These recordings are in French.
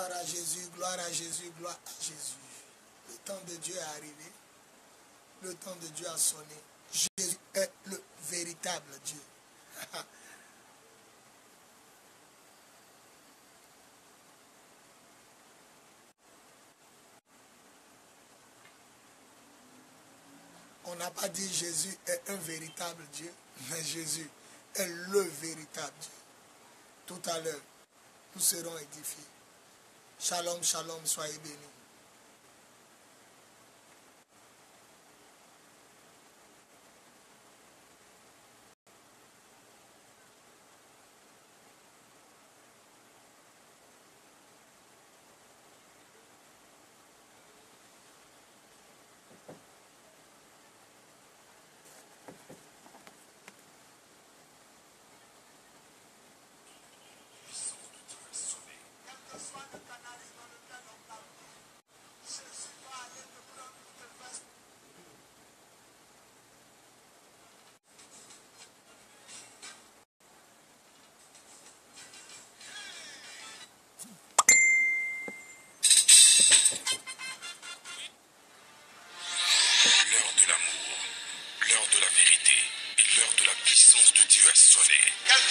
Gloire à Jésus, gloire à Jésus, gloire à Jésus. Le temps de Dieu est arrivé. Le temps de Dieu a sonné. Jésus est le véritable Dieu. On n'a pas dit Jésus est un véritable Dieu, mais Jésus est le véritable Dieu. Tout à l'heure, nous serons édifiés. Shalom, shalom, soyez bénis.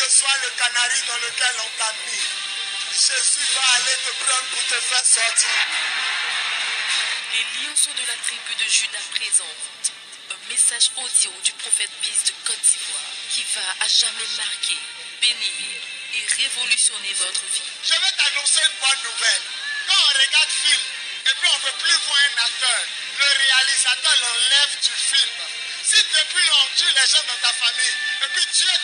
Soit le canari dans lequel on t'a mis, Jésus va aller te prendre pour te faire sortir. Les lionceaux de la tribu de Judas présentent un message audio du prophète Bis de Côte d'Ivoire qui va à jamais marquer, bénir et révolutionner votre vie. Je vais t'annoncer une bonne nouvelle. Quand on regarde film et puis on ne veut plus voir un acteur, le réalisateur l'enlève du film. Si depuis on tue les gens dans ta famille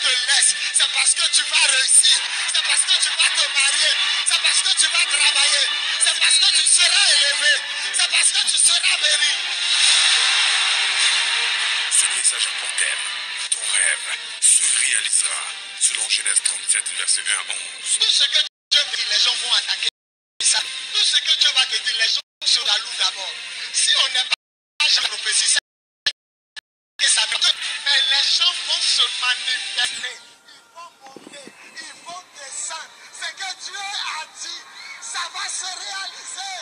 te laisse, c'est parce que tu vas réussir, c'est parce que tu vas te marier, c'est parce que tu vas travailler, c'est parce que tu seras élevé, c'est parce que tu seras béni. Ce message pour thème, ton rêve se réalisera selon Genèse 37, verset 1 à 11. Tout ce que Dieu dit, les gens vont attaquer ça. Tout ce que Dieu va te dire, les gens se jaloux d'abord. Si on n'est pas j'ai prophétie, se manifester. Ils vont monter, ils vont descendre. Ce que Dieu a dit, ça va se réaliser.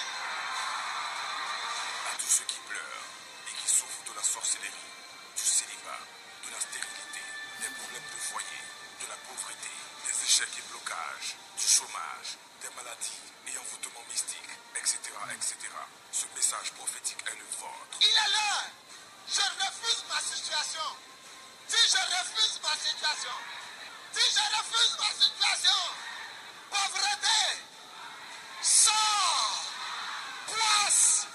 À tous ceux qui pleurent et qui souffrent de la sorcellerie, du célibat, de la stérilité, des problèmes de foyer, de la pauvreté, des échecs et blocages, du chômage, des maladies et envoûtements mystiques, etc., etc. Ce message prophétique est le vôtre. Il est l'heure. Je refuse ma situation. Dis je refuse ma situation. Dis je refuse ma situation. Pauvreté. Sors. Poisse.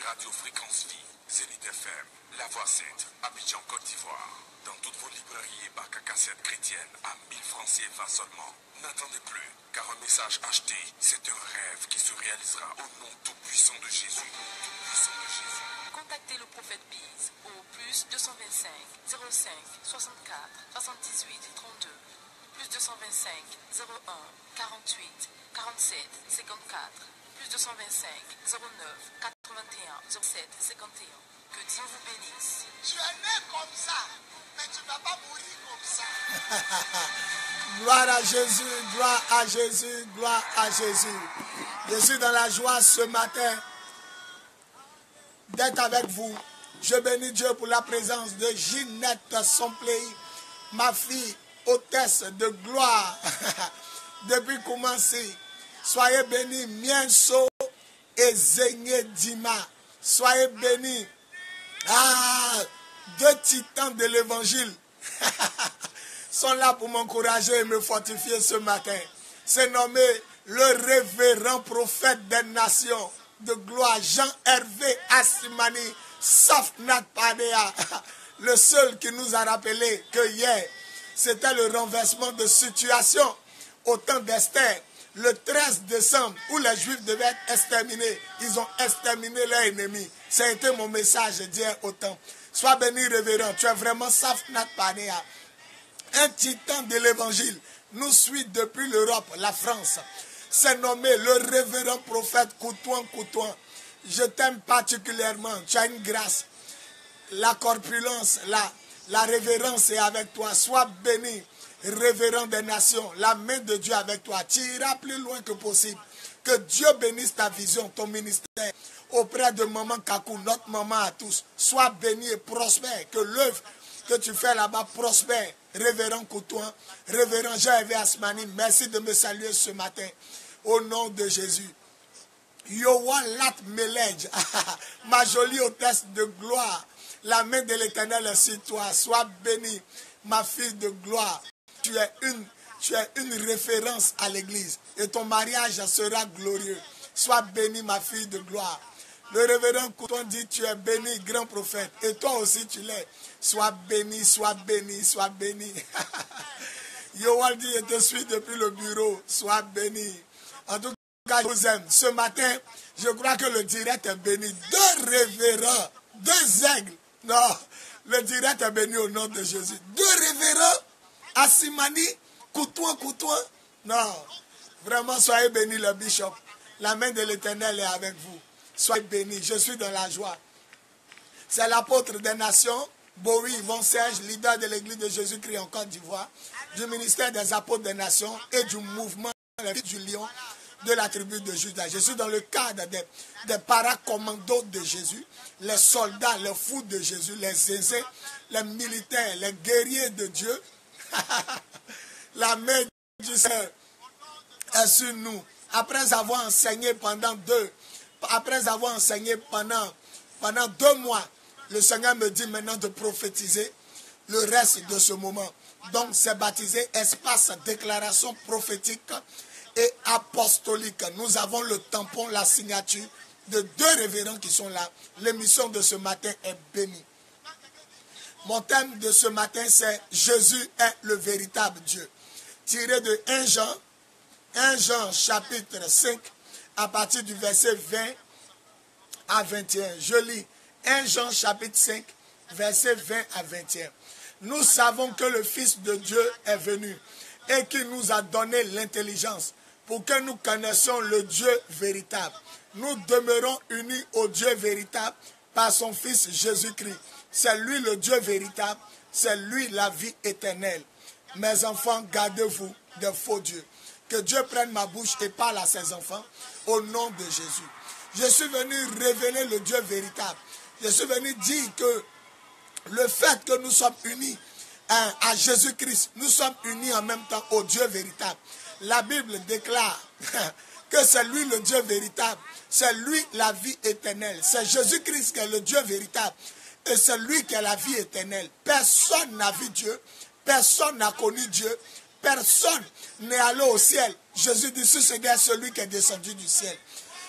Les radios Fréquence Vie, Zénith FM, La Voix Sainte, Abidjan, Côte d'Ivoire. Dans toutes vos librairies et bacs à cassettes chrétiennes à 1000 francs CFA seulement. N'attendez plus, car un message acheté, c'est un rêve qui se réalisera au nom tout-puissant de Jésus. Tout-puissant de Jésus. Contactez le prophète Biz au plus 225 05 64 78 32 plus 225 01 48 47 54 plus 225 09 81 07 51 que Dieu vous bénisse. Tu es né comme ça, mais tu ne vas pas mourir comme ça. Gloire à Jésus, gloire à Jésus, gloire à Jésus. Je suis dans la joie ce matin d'être avec vous. Je bénis Dieu pour la présence de Ginette Sompley, ma fille, hôtesse de gloire. Depuis commencer, soyez bénis, Mienso et Zéné Dima. Soyez bénis. Ah, deux titans de l'évangile sont là pour m'encourager et me fortifier ce matin. C'est nommé le révérend prophète des nations de gloire, Jean-Hervé Assimani Safnat Padea, le seul qui nous a rappelé que hier, c'était le renversement de situation au temps d'Esther, le 13 décembre, où les Juifs devaient être exterminés. Ils ont exterminé. Ça a été mon message d'hier au temps. Sois béni, révérend. Tu es vraiment Safnat Padea. Un titan de l'évangile nous suit depuis l'Europe, la France. C'est nommé le révérend prophète Coutouin Coutouin. Je t'aime particulièrement. Tu as une grâce. La corpulence, la, la révérence est avec toi. Sois béni, révérend des nations. La main de Dieu avec toi. Tu iras plus loin que possible. Que Dieu bénisse ta vision, ton ministère auprès de maman Kakou, notre maman à tous. Sois béni et prospère. Que l'œuvre que tu fais là-bas prospère. Révérend Coutouin, révérend Jean-Hervé Asmani, merci de me saluer ce matin. Au nom de Jésus. Yowa Lat Melej, ma jolie hôtesse de gloire. La main de l'éternel est sur toi. Sois bénie, ma fille de gloire. Tu es une, référence à l'église. Et ton mariage sera glorieux. Sois bénie, ma fille de gloire. Le révérend Couton dit, tu es béni, grand prophète. Et toi aussi, tu l'es. Sois béni, sois béni, sois béni. Yoal dit, je te suis depuis le bureau. Sois béni. En tout cas, je vous aime. Ce matin, je crois que le direct est béni. Deux révérends, deux aigles. Non, le direct est béni au nom de Jésus. Deux révérends, Assimani, Coutouin, Coutouin. Non, vraiment, soyez bénis, le bishop. La main de l'éternel est avec vous. Soyez bénis. Je suis dans la joie. C'est l'apôtre des nations, Bowie Yvon Serge, leader de l'église de Jésus-Christ en Côte d'Ivoire, du ministère des apôtres des nations et du mouvement du lion de la tribu de Judas. Je suis dans le cadre des, des paracommandos de Jésus, les soldats, les fous de Jésus, les zézés, les militaires, les guerriers de Dieu. la main du Seigneur est sur nous. Après avoir enseigné pendant deux, après avoir enseigné pendant, pendant deux mois, le Seigneur me dit maintenant de prophétiser le reste de ce moment. Donc, c'est baptisé espace déclaration prophétique et apostolique. Nous avons le tampon, la signature de deux révérends qui sont là. L'émission de ce matin est bénie. Mon thème de ce matin, c'est Jésus est le véritable Dieu. Tiré de 1 Jean, 1 Jean chapitre 5, à partir du verset 20 à 21. Je lis 1 Jean chapitre 5, verset 20 à 21. Nous savons que le Fils de Dieu est venu et qu'il nous a donné l'intelligence pour que nous connaissions le Dieu véritable. Nous demeurons unis au Dieu véritable par son Fils Jésus-Christ. C'est lui le Dieu véritable, c'est lui la vie éternelle. Mes enfants, gardez-vous de faux dieux. Que Dieu prenne ma bouche et parle à ses enfants au nom de Jésus. Je suis venu révéler le Dieu véritable. Je suis venu dire que le fait que nous sommes unis hein, à Jésus-Christ, nous sommes unis en même temps au Dieu véritable. La Bible déclare que c'est lui le Dieu véritable, c'est lui la vie éternelle, c'est Jésus-Christ qui est le Dieu véritable et c'est lui qui est la vie éternelle. Personne n'a vu Dieu, personne n'a connu Dieu, personne n'est allé au ciel. Jésus dit, ce c'est celui qui est descendu du ciel.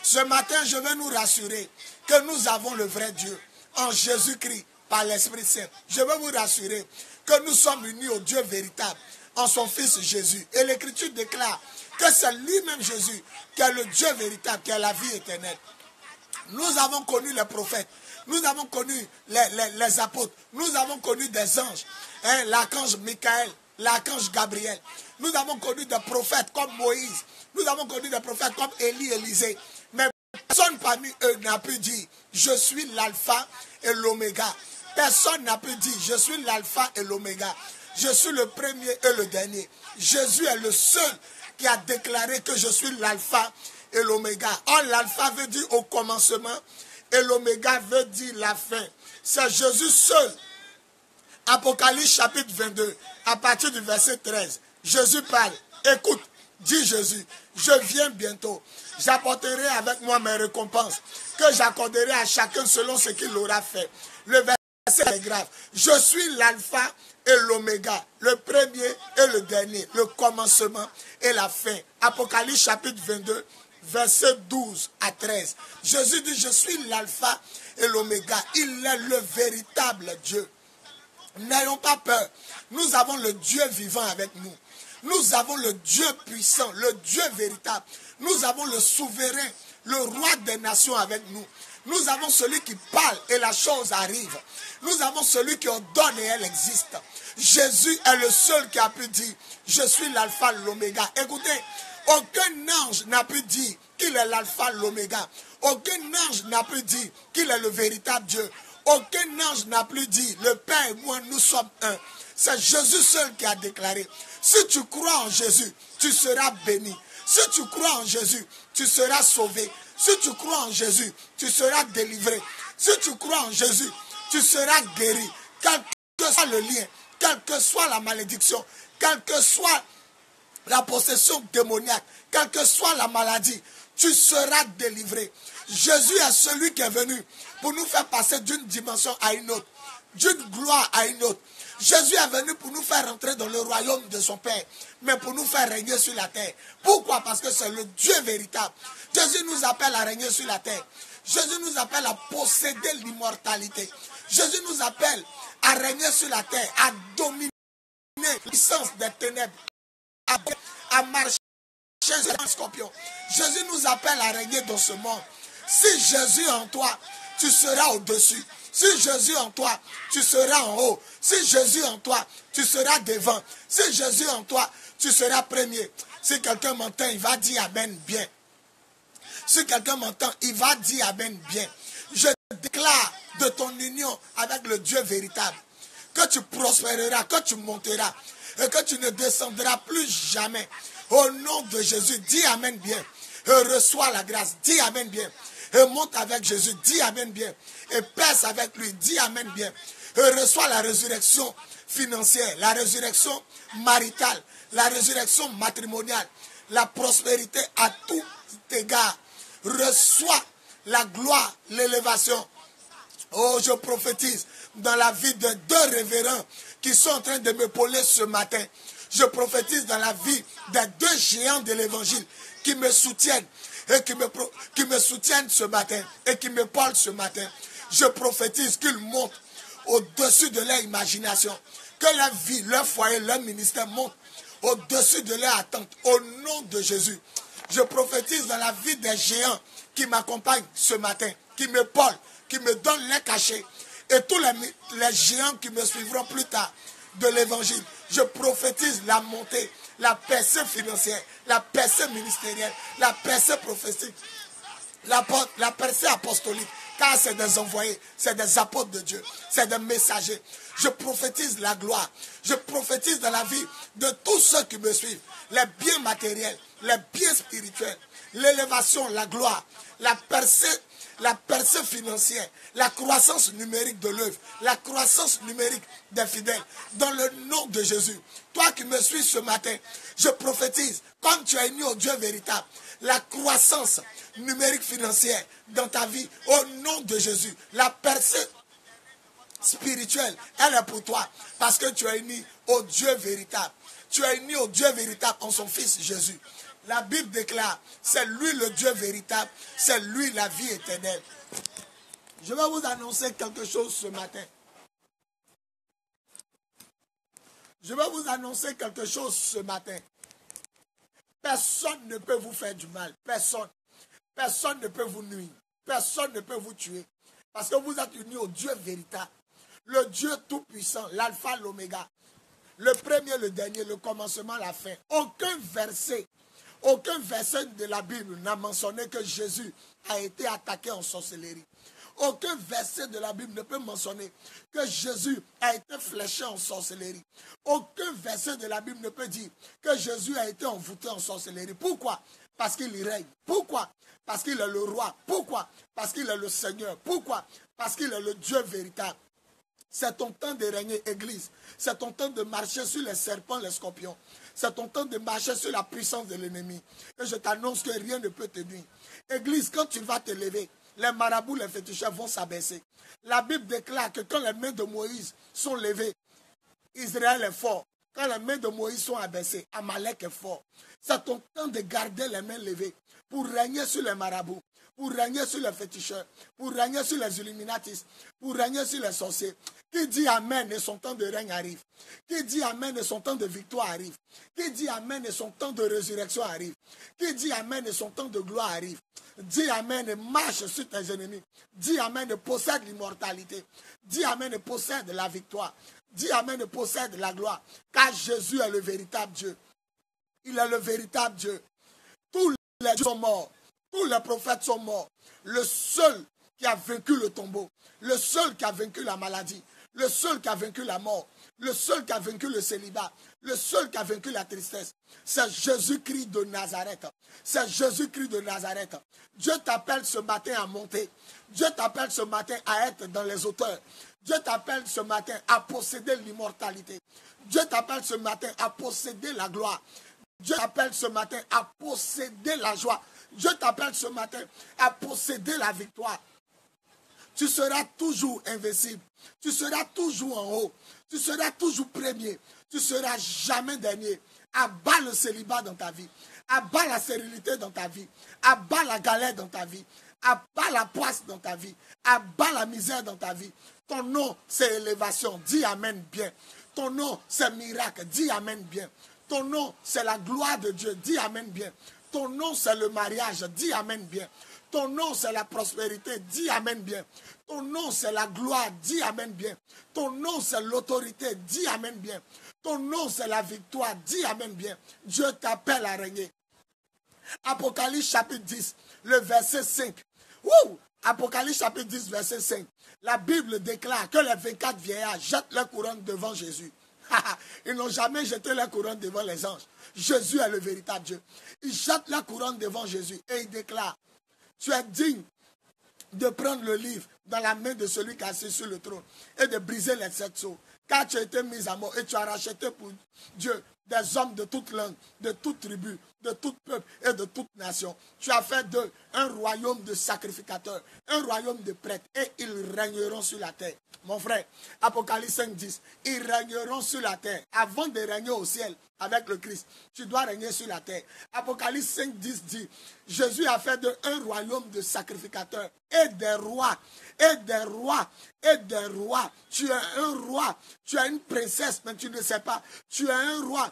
Ce matin, je veux nous rassurer que nous avons le vrai Dieu en Jésus-Christ par l'Esprit Saint. Je veux vous rassurer que nous sommes unis au Dieu véritable en son Fils Jésus. Et l'Écriture déclare que c'est lui-même Jésus qui est le Dieu véritable, qui est la vie éternelle. Nous avons connu les prophètes, nous avons connu les, apôtres, nous avons connu des anges, hein, l'archange Michael, l'archange Gabriel. Nous avons connu des prophètes comme Moïse, nous avons connu des prophètes comme Élie, Élisée. Mais personne parmi eux n'a pu dire, je suis l'alpha et l'oméga. Personne n'a pu dire, je suis l'alpha et l'oméga. Je suis le premier et le dernier. Jésus est le seul qui a déclaré que je suis l'alpha et l'oméga. Or, l'alpha veut dire au commencement et l'oméga veut dire la fin. C'est Jésus seul. Apocalypse chapitre 22, à partir du verset 13. Jésus parle. Écoute, dit Jésus, je viens bientôt. J'apporterai avec moi mes récompenses que j'accorderai à chacun selon ce qu'il aura fait. Le verset est grave. Je suis l'alpha et l'oméga, le premier et le dernier, le commencement et la fin. Apocalypse chapitre 22, verset 12 à 13. Jésus dit, je suis l'alpha et l'oméga. Il est le véritable Dieu. N'ayons pas peur. Nous avons le Dieu vivant avec nous. Nous avons le Dieu puissant, le Dieu véritable. Nous avons le souverain, le roi des nations avec nous. Nous avons celui qui parle et la chose arrive. Nous avons celui qui ordonne et elle existe. Jésus est le seul qui a pu dire, je suis l'alpha, l'oméga. Écoutez, aucun ange n'a pu dire qu'il est l'alpha, l'oméga. Aucun ange n'a pu dire qu'il est le véritable Dieu. Aucun ange n'a pu dire, le Père et moi, nous sommes un. C'est Jésus seul qui a déclaré, si tu crois en Jésus, tu seras béni. Si tu crois en Jésus, tu seras sauvé. Si tu crois en Jésus, tu seras délivré. Si tu crois en Jésus, tu seras guéri. Quel que soit le lien, quelle que soit la malédiction, quelle que soit la possession démoniaque, quelle que soit la maladie, tu seras délivré. Jésus est celui qui est venu pour nous faire passer d'une dimension à une autre, d'une gloire à une autre. Jésus est venu pour nous faire entrer dans le royaume de son Père, mais pour nous faire régner sur la terre. Pourquoi? Parce que c'est le Dieu véritable. Jésus nous appelle à régner sur la terre. Jésus nous appelle à posséder l'immortalité. Jésus nous appelle à régner sur la terre, à dominer la puissance des ténèbres, à, marcher sur un scorpion. Jésus nous appelle à régner dans ce monde. Si Jésus en toi, tu seras au-dessus. Si Jésus en toi, tu seras en haut. Si Jésus en toi, tu seras devant. Si Jésus en toi, tu seras premier. Si quelqu'un m'entend, il va dire Amen bien. Si quelqu'un m'entend, il va dire Amen bien. Je déclare de ton union avec le Dieu véritable que tu prospéreras, que tu monteras et que tu ne descendras plus jamais. Au nom de Jésus, dis Amen bien. Et reçois la grâce. Dis Amen bien et monte avec Jésus, dis Amen bien, et pèse avec lui, dis Amen bien, et reçoit la résurrection financière, la résurrection maritale, la résurrection matrimoniale, la prospérité à tout égard. Reçois la gloire, l'élévation. Oh, je prophétise dans la vie de deux révérends qui sont en train de me m'épauler ce matin. Je prophétise dans la vie des deux géants de l'évangile qui me soutiennent et qui me, qui me soutiennent ce matin et qui me parlent ce matin. Je prophétise qu'ils montent au-dessus de leur imagination. Que leur vie, leur foyer, leur ministère montent au-dessus de leur attente. Au nom de Jésus. Je prophétise dans la vie des géants qui m'accompagnent ce matin, qui me parlent, qui me donnent les cachets. Et tous les, géants qui me suivront plus tard de l'évangile. Je prophétise la montée la percée financière, la percée ministérielle, la percée prophétique, la, la percée apostolique. Car c'est des envoyés, c'est des apôtres de Dieu, c'est des messagers. Je prophétise la gloire. Je prophétise dans la vie de tous ceux qui me suivent. Les biens matériels, les biens spirituels, l'élévation, la gloire, la percée la percée financière, la croissance numérique de l'œuvre, la croissance numérique des fidèles, dans le nom de Jésus. Toi qui me suis ce matin, je prophétise, comme tu es né au Dieu véritable, la croissance numérique financière dans ta vie, au nom de Jésus, la percée spirituelle, elle est pour toi, parce que tu es né au Dieu véritable. Tu es né au Dieu véritable en son Fils Jésus. La Bible déclare, c'est lui le Dieu véritable, c'est lui la vie éternelle. Je vais vous annoncer quelque chose ce matin. Je vais vous annoncer quelque chose ce matin. Personne ne peut vous faire du mal. Personne. Personne ne peut vous nuire. Personne ne peut vous tuer. Parce que vous êtes unis au Dieu véritable. Le Dieu tout-puissant, l'alpha, l'oméga. Le premier, le dernier, le commencement, la fin. Aucun verset aucun verset de la Bible n'a mentionné que Jésus a été attaqué en sorcellerie. Aucun verset de la Bible ne peut mentionner que Jésus a été fléché en sorcellerie. Aucun verset de la Bible ne peut dire que Jésus a été envoûté en sorcellerie. Pourquoi? Parce qu'il règne. Pourquoi? Parce qu'il est le roi. Pourquoi? Parce qu'il est le Seigneur. Pourquoi? Parce qu'il est le Dieu véritable. C'est ton temps de régner, Église. C'est ton temps de marcher sur les serpents, les scorpions. C'est ton temps de marcher sur la puissance de l'ennemi. Et je t'annonce que rien ne peut te nuire. Église, quand tu vas te lever, les marabouts, les féticheurs vont s'abaisser. La Bible déclare que quand les mains de Moïse sont levées, Israël est fort. Quand les mains de Moïse sont abaissées, Amalek est fort. C'est ton temps de garder les mains levées pour régner sur les marabouts, pour régner sur les féticheurs, pour régner sur les illuminatistes, pour régner sur les sorciers. Qui dit Amen et son temps de règne arrive. Qui dit Amen et son temps de victoire arrive. Qui dit Amen et son temps de résurrection arrive. Qui dit Amen et son temps de gloire arrive. Dis Amen et marche sur tes ennemis. Dis Amen et possède l'immortalité. Dis Amen et possède la victoire. Dis Amen et possède la gloire. Car Jésus est le véritable Dieu. Il est le véritable Dieu. Tous les dieux sont morts. Tous les prophètes sont morts. Le seul qui a vaincu le tombeau, le seul qui a vaincu la maladie, le seul qui a vaincu la mort, le seul qui a vaincu le célibat, le seul qui a vaincu la tristesse, c'est Jésus-Christ de Nazareth. C'est Jésus-Christ de Nazareth. Dieu t'appelle ce matin à monter. Dieu t'appelle ce matin à être dans les auteurs. Dieu t'appelle ce matin à posséder l'immortalité. Dieu t'appelle ce matin à posséder la gloire. Dieu t'appelle ce matin à posséder la joie. Dieu t'appelle ce matin à posséder la victoire. Tu seras toujours invincible. Tu seras toujours en haut. Tu seras toujours premier. Tu seras jamais dernier. Abat le célibat dans ta vie. Abat la sérénité dans ta vie. Abat la galère dans ta vie. Abat la poisse dans ta vie. Abat la misère dans ta vie. Ton nom, c'est élévation. Dis Amen bien. Ton nom, c'est miracle. Dis Amen bien. Ton nom, c'est la gloire de Dieu. Dis Amen bien. Ton nom, c'est le mariage. Dis Amen bien. Ton nom, c'est la prospérité. Dis Amen bien. Ton nom, c'est la gloire. Dis Amen bien. Ton nom, c'est l'autorité. Dis Amen bien. Ton nom, c'est la victoire. Dis Amen bien. Dieu t'appelle à régner. Apocalypse chapitre 10, le verset 5. Apocalypse chapitre 10, verset 5. La Bible déclare que les 24 vieillards jettent leur couronne devant Jésus. Ils n'ont jamais jeté leur couronne devant les anges. Jésus est le véritable Dieu. Ils jettent la couronne devant Jésus et ils déclarent, tu es digne de prendre le livre dans la main de celui qui est assis sur le trône et de briser les sept sceaux. Car tu as été mis à mort et tu as racheté pour Dieu des hommes de toute langue, de toute tribu, de tout peuple et de toute nation. Tu as fait d'eux un royaume de sacrificateurs, un royaume de prêtres, et ils régneront sur la terre. Mon frère, Apocalypse 5, 10, ils régneront sur la terre. Avant de régner au ciel avec le Christ, tu dois régner sur la terre. Apocalypse 5, 10 dit, Jésus a fait d'eux un royaume de sacrificateurs et des rois, et des rois, et des rois. Tu es un roi, tu es une princesse, mais tu ne sais pas. Tu es un roi,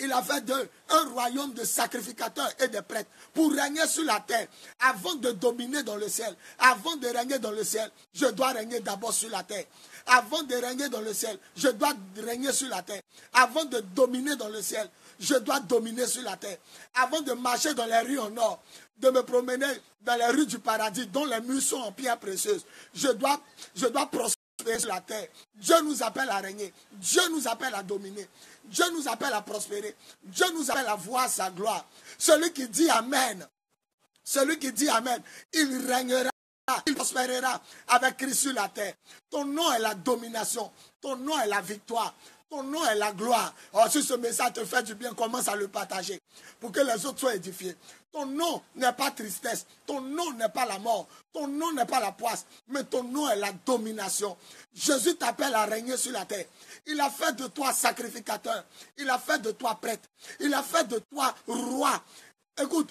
il a fait d'eux un royaume de sacrificateurs et de prêtres pour régner sur la terre. Avant de dominer dans le ciel, avant de régner dans le ciel, je dois régner d'abord sur la terre. Avant de régner dans le ciel, je dois régner sur la terre. Avant de dominer dans le ciel, je dois dominer sur la terre. Avant de marcher dans les rues en or, de me promener dans les rues du paradis dont les murs sont en pierre précieuse, je dois, je dois prospérer sur la terre. Dieu nous appelle à régner. Dieu nous appelle à dominer. Dieu nous appelle à prospérer. Dieu nous appelle à voir sa gloire. Celui qui dit Amen, celui qui dit Amen, il régnera, il prospérera avec Christ sur la terre. Ton nom est la domination. Ton nom est la victoire. Ton nom est la gloire. Oh, si ce message te fait du bien, commence à le partager pour que les autres soient édifiés. Ton nom n'est pas tristesse. Ton nom n'est pas la mort. Ton nom n'est pas la poisse. Mais ton nom est la domination. Jésus t'appelle à régner sur la terre. Il a fait de toi sacrificateur. Il a fait de toi prêtre. Il a fait de toi roi. Écoute,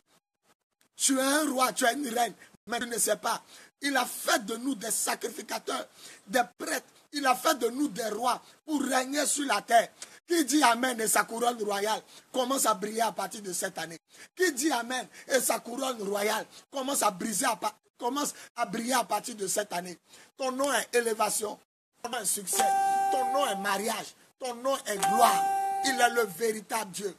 tu es un roi, tu es une reine, mais tu ne sais pas. Il a fait de nous des sacrificateurs, des prêtres. Il a fait de nous des rois pour régner sur la terre. Qui dit Amen et sa couronne royale commence à briller à partir de cette année. Qui dit Amen et sa couronne royale commence à, briser commence à briller à partir de cette année. Ton nom est élévation, ton nom est succès, ton nom est mariage, ton nom est gloire. Il est le véritable Dieu.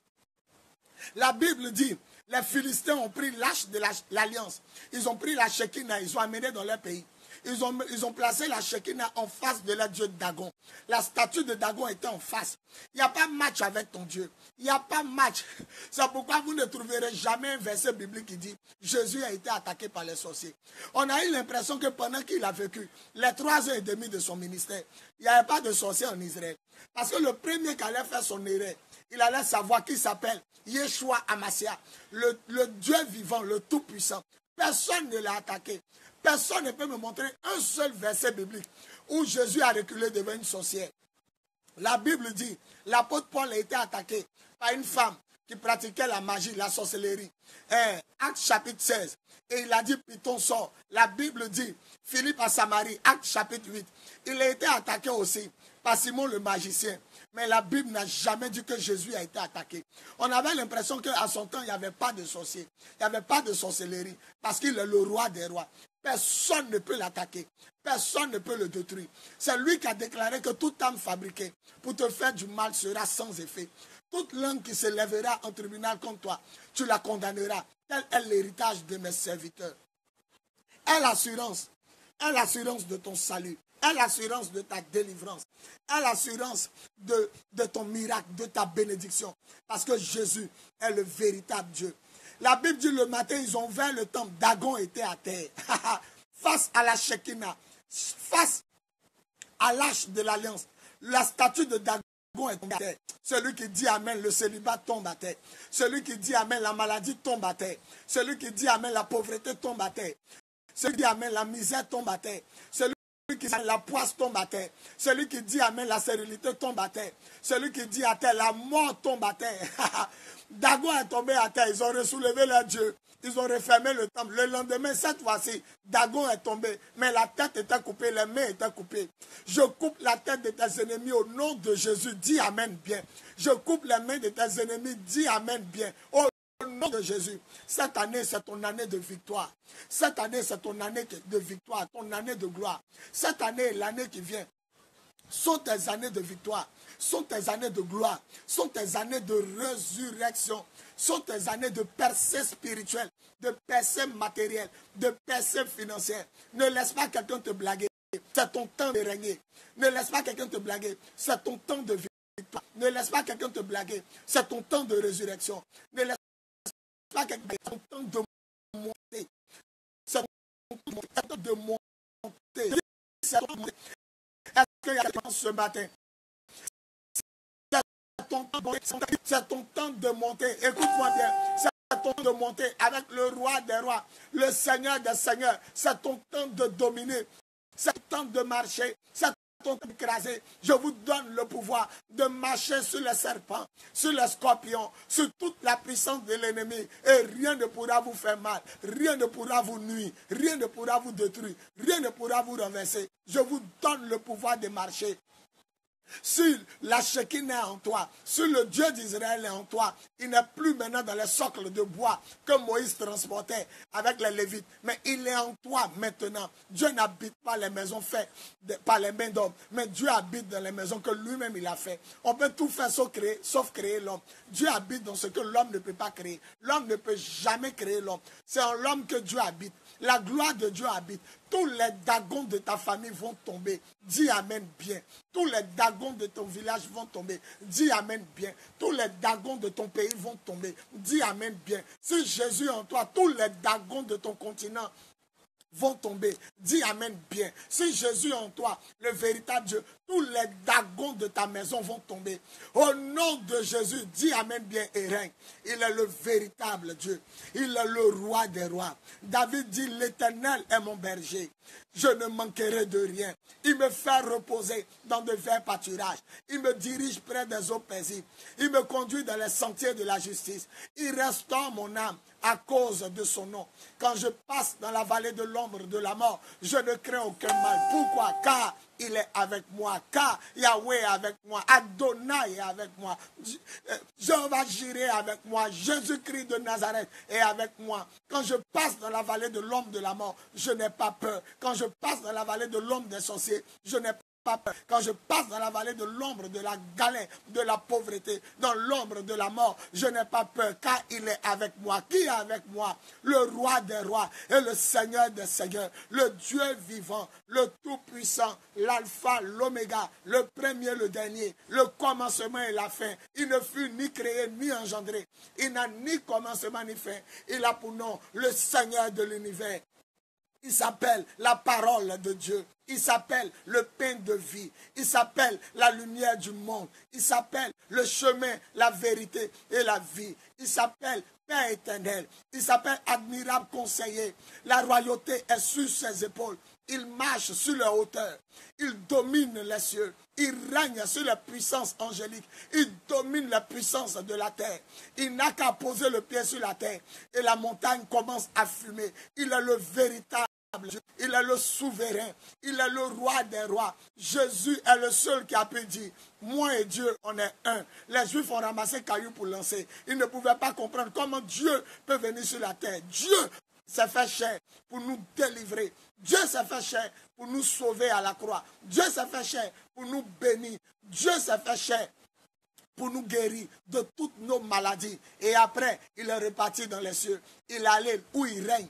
La Bible dit, les Philistins ont pris l'âge de l'alliance. ils ont pris la Shekinah, ils ont amené dans leur pays. Ils ont, ils ont placé la Shekinah en face de leur dieu Dagon. La statue de Dagon était en face. Il n'y a pas match avec ton Dieu. Il n'y a pas match. C'est pourquoi vous ne trouverez jamais un verset biblique qui dit Jésus a été attaqué par les sorciers. On a eu l'impression que pendant qu'il a vécu les trois ans et demi de son ministère, il n'y avait pas de sorciers en Israël. Parce que le premier qui allait faire son erreur, il allait savoir qui s'appelle Yeshua Amasia, le, Dieu vivant, le Tout-Puissant. Personne ne l'a attaqué. Personne ne peut me montrer un seul verset biblique où Jésus a reculé devant une sorcière. La Bible dit, l'apôtre Paul a été attaqué par une femme qui pratiquait la magie, la sorcellerie. Eh, acte chapitre 16. Et il a dit, Python sort. La Bible dit, Philippe à Samarie, acte chapitre 8. Il a été attaqué aussi par Simon le magicien. Mais la Bible n'a jamais dit que Jésus a été attaqué. On avait l'impression qu'à son temps, il n'y avait pas de sorcier. Il n'y avait pas de sorcellerie. Parce qu'il est le roi des rois. Personne ne peut l'attaquer. Personne ne peut le détruire. C'est lui qui a déclaré que toute âme fabriquée pour te faire du mal sera sans effet. Toute langue qui se lèvera en tribunal contre toi, tu la condamneras. Tel est l'héritage de mes serviteurs. Est l'assurance. Est l'assurance de ton salut. Est l'assurance de ta délivrance. Est l'assurance de, de ton miracle, de ta bénédiction. Parce que Jésus est le véritable Dieu. La Bible dit le matin, ils ont ouvert le temple. Dagon était à terre. face à la Shekinah. Face à l'arche de l'alliance. La statue de Dagon est tombée à terre. Celui qui dit Amen, le célibat tombe à terre. Celui qui dit Amen, la maladie tombe à terre. Celui qui dit Amen, la pauvreté tombe à terre. Celui qui dit Amen, la misère tombe à terre. Celui la poisse tombe à terre. Celui qui dit Amen, la sérénité tombe à terre. Celui qui dit à terre, la mort tombe à terre. Dagon est tombé à terre. Ils ont ressoulevé leur Dieu. Ils ont refermé le temple. Le lendemain, cette fois-ci, Dagon est tombé. Mais la tête était coupée, les mains étaient coupées. Je coupe la tête de tes ennemis au nom de Jésus. Dis Amen bien. Je coupe les mains de tes ennemis. Dis Amen bien. Au nom de Jésus. Cette année, c'est ton année de victoire. Cette année, c'est ton année de victoire, ton année de gloire. Cette année, l'année qui vient, sont tes années de victoire sont tes années de gloire, sont tes années de résurrection, sont tes années de percée spirituelle, de percée matérielle, de percée financière. Ne laisse pas quelqu'un te blaguer. C'est ton temps de régner. Ne laisse pas quelqu'un te blaguer. C'est ton temps de victoire. Ne laisse pas quelqu'un te blaguer. C'est ton temps de résurrection. Quelqu'un te ton temps de monter. C'est ton temps de monter. Est-ce qu'il y a ce matin? C'est ton temps de monter. Écoute-moi bien. C'est ton temps de monter avec le roi des rois, le seigneur des seigneurs. C'est ton temps de dominer. C'est ton temps de marcher. C'est Je vous donne le pouvoir de marcher sur les serpents, sur les scorpions, sur toute la puissance de l'ennemi. Et rien ne pourra vous faire mal. Rien ne pourra vous nuire. Rien ne pourra vous détruire. Rien ne pourra vous renverser. Je vous donne le pouvoir de marcher si la Shekinah est en toi, si le Dieu d'Israël est en toi, il n'est plus maintenant dans les socles de bois que Moïse transportait avec les Lévites, mais il est en toi maintenant. Dieu n'habite pas les maisons faites par les mains d'hommes, mais Dieu habite dans les maisons que lui-même il a fait. On peut tout faire sauf créer, sauf créer l'homme. Dieu habite dans ce que l'homme ne peut pas créer. L'homme ne peut jamais créer l'homme. C'est en l'homme que Dieu habite. La gloire de Dieu habite. Tous les dagons de ta famille vont tomber. Dis Amen bien. Tous les dagons de ton village vont tomber. Dis Amen bien. Tous les dagons de ton pays vont tomber. Dis Amen bien. Si Jésus est en toi, tous les dagons de ton continent vont tomber. Dis Amen bien. Si Jésus est en toi, le véritable Dieu, tous les dagons de ta maison vont tomber. Au nom de Jésus, dis Amen bien et règne. Il est le véritable Dieu. Il est le roi des rois. David dit, l'Éternel est mon berger. Je ne manquerai de rien. Il me fait reposer dans de verts pâturages. Il me dirige près des eaux paisibles. Il me conduit dans les sentiers de la justice. Il restaure mon âme à cause de son nom. Quand je passe dans la vallée de l'ombre de la mort, je ne crains aucun mal. Pourquoi? Car il est avec moi, car Yahweh est avec moi, Adonai est avec moi, euh, Jéhovah Jireh avec moi, Jésus-Christ de Nazareth est avec moi. Quand je passe dans la vallée de l'homme de la mort, je n'ai pas peur. Quand je passe dans la vallée de l'homme des sorciers, je n'ai quand je passe dans la vallée de l'ombre de la galère, de la pauvreté, dans l'ombre de la mort, je n'ai pas peur car il est avec moi. Qui est avec moi? Le roi des rois et le Seigneur des seigneurs, le Dieu vivant, le Tout-Puissant, l'Alpha, l'Oméga, le premier, le dernier, le commencement et la fin. Il ne fut ni créé ni engendré. Il n'a ni commencement ni fin. Il a pour nom le Seigneur de l'univers. Il s'appelle la parole de Dieu. Il s'appelle le pain de vie. Il s'appelle la lumière du monde. Il s'appelle le chemin, la vérité et la vie. Il s'appelle Père éternel. Il s'appelle admirable conseiller. La royauté est sur ses épaules. Il marche sur les hauteurs. Il domine les cieux. Il règne sur les puissances angéliques. Il domine la puissance de la terre. Il n'a qu'à poser le pied sur la terre. Et la montagne commence à fumer. Il est le véritable. Il est le souverain. Il est le roi des rois. Jésus est le seul qui a pu dire, moi et Dieu, on est un. Les Juifs ont ramassé cailloux pour lancer. Ils ne pouvaient pas comprendre comment Dieu peut venir sur la terre. Dieu s'est fait chair pour nous délivrer. Dieu s'est fait chair pour nous sauver à la croix. Dieu s'est fait chair pour nous bénir. Dieu s'est fait chair pour nous guérir de toutes nos maladies. Et après, il est reparti dans les cieux. Il allait où il règne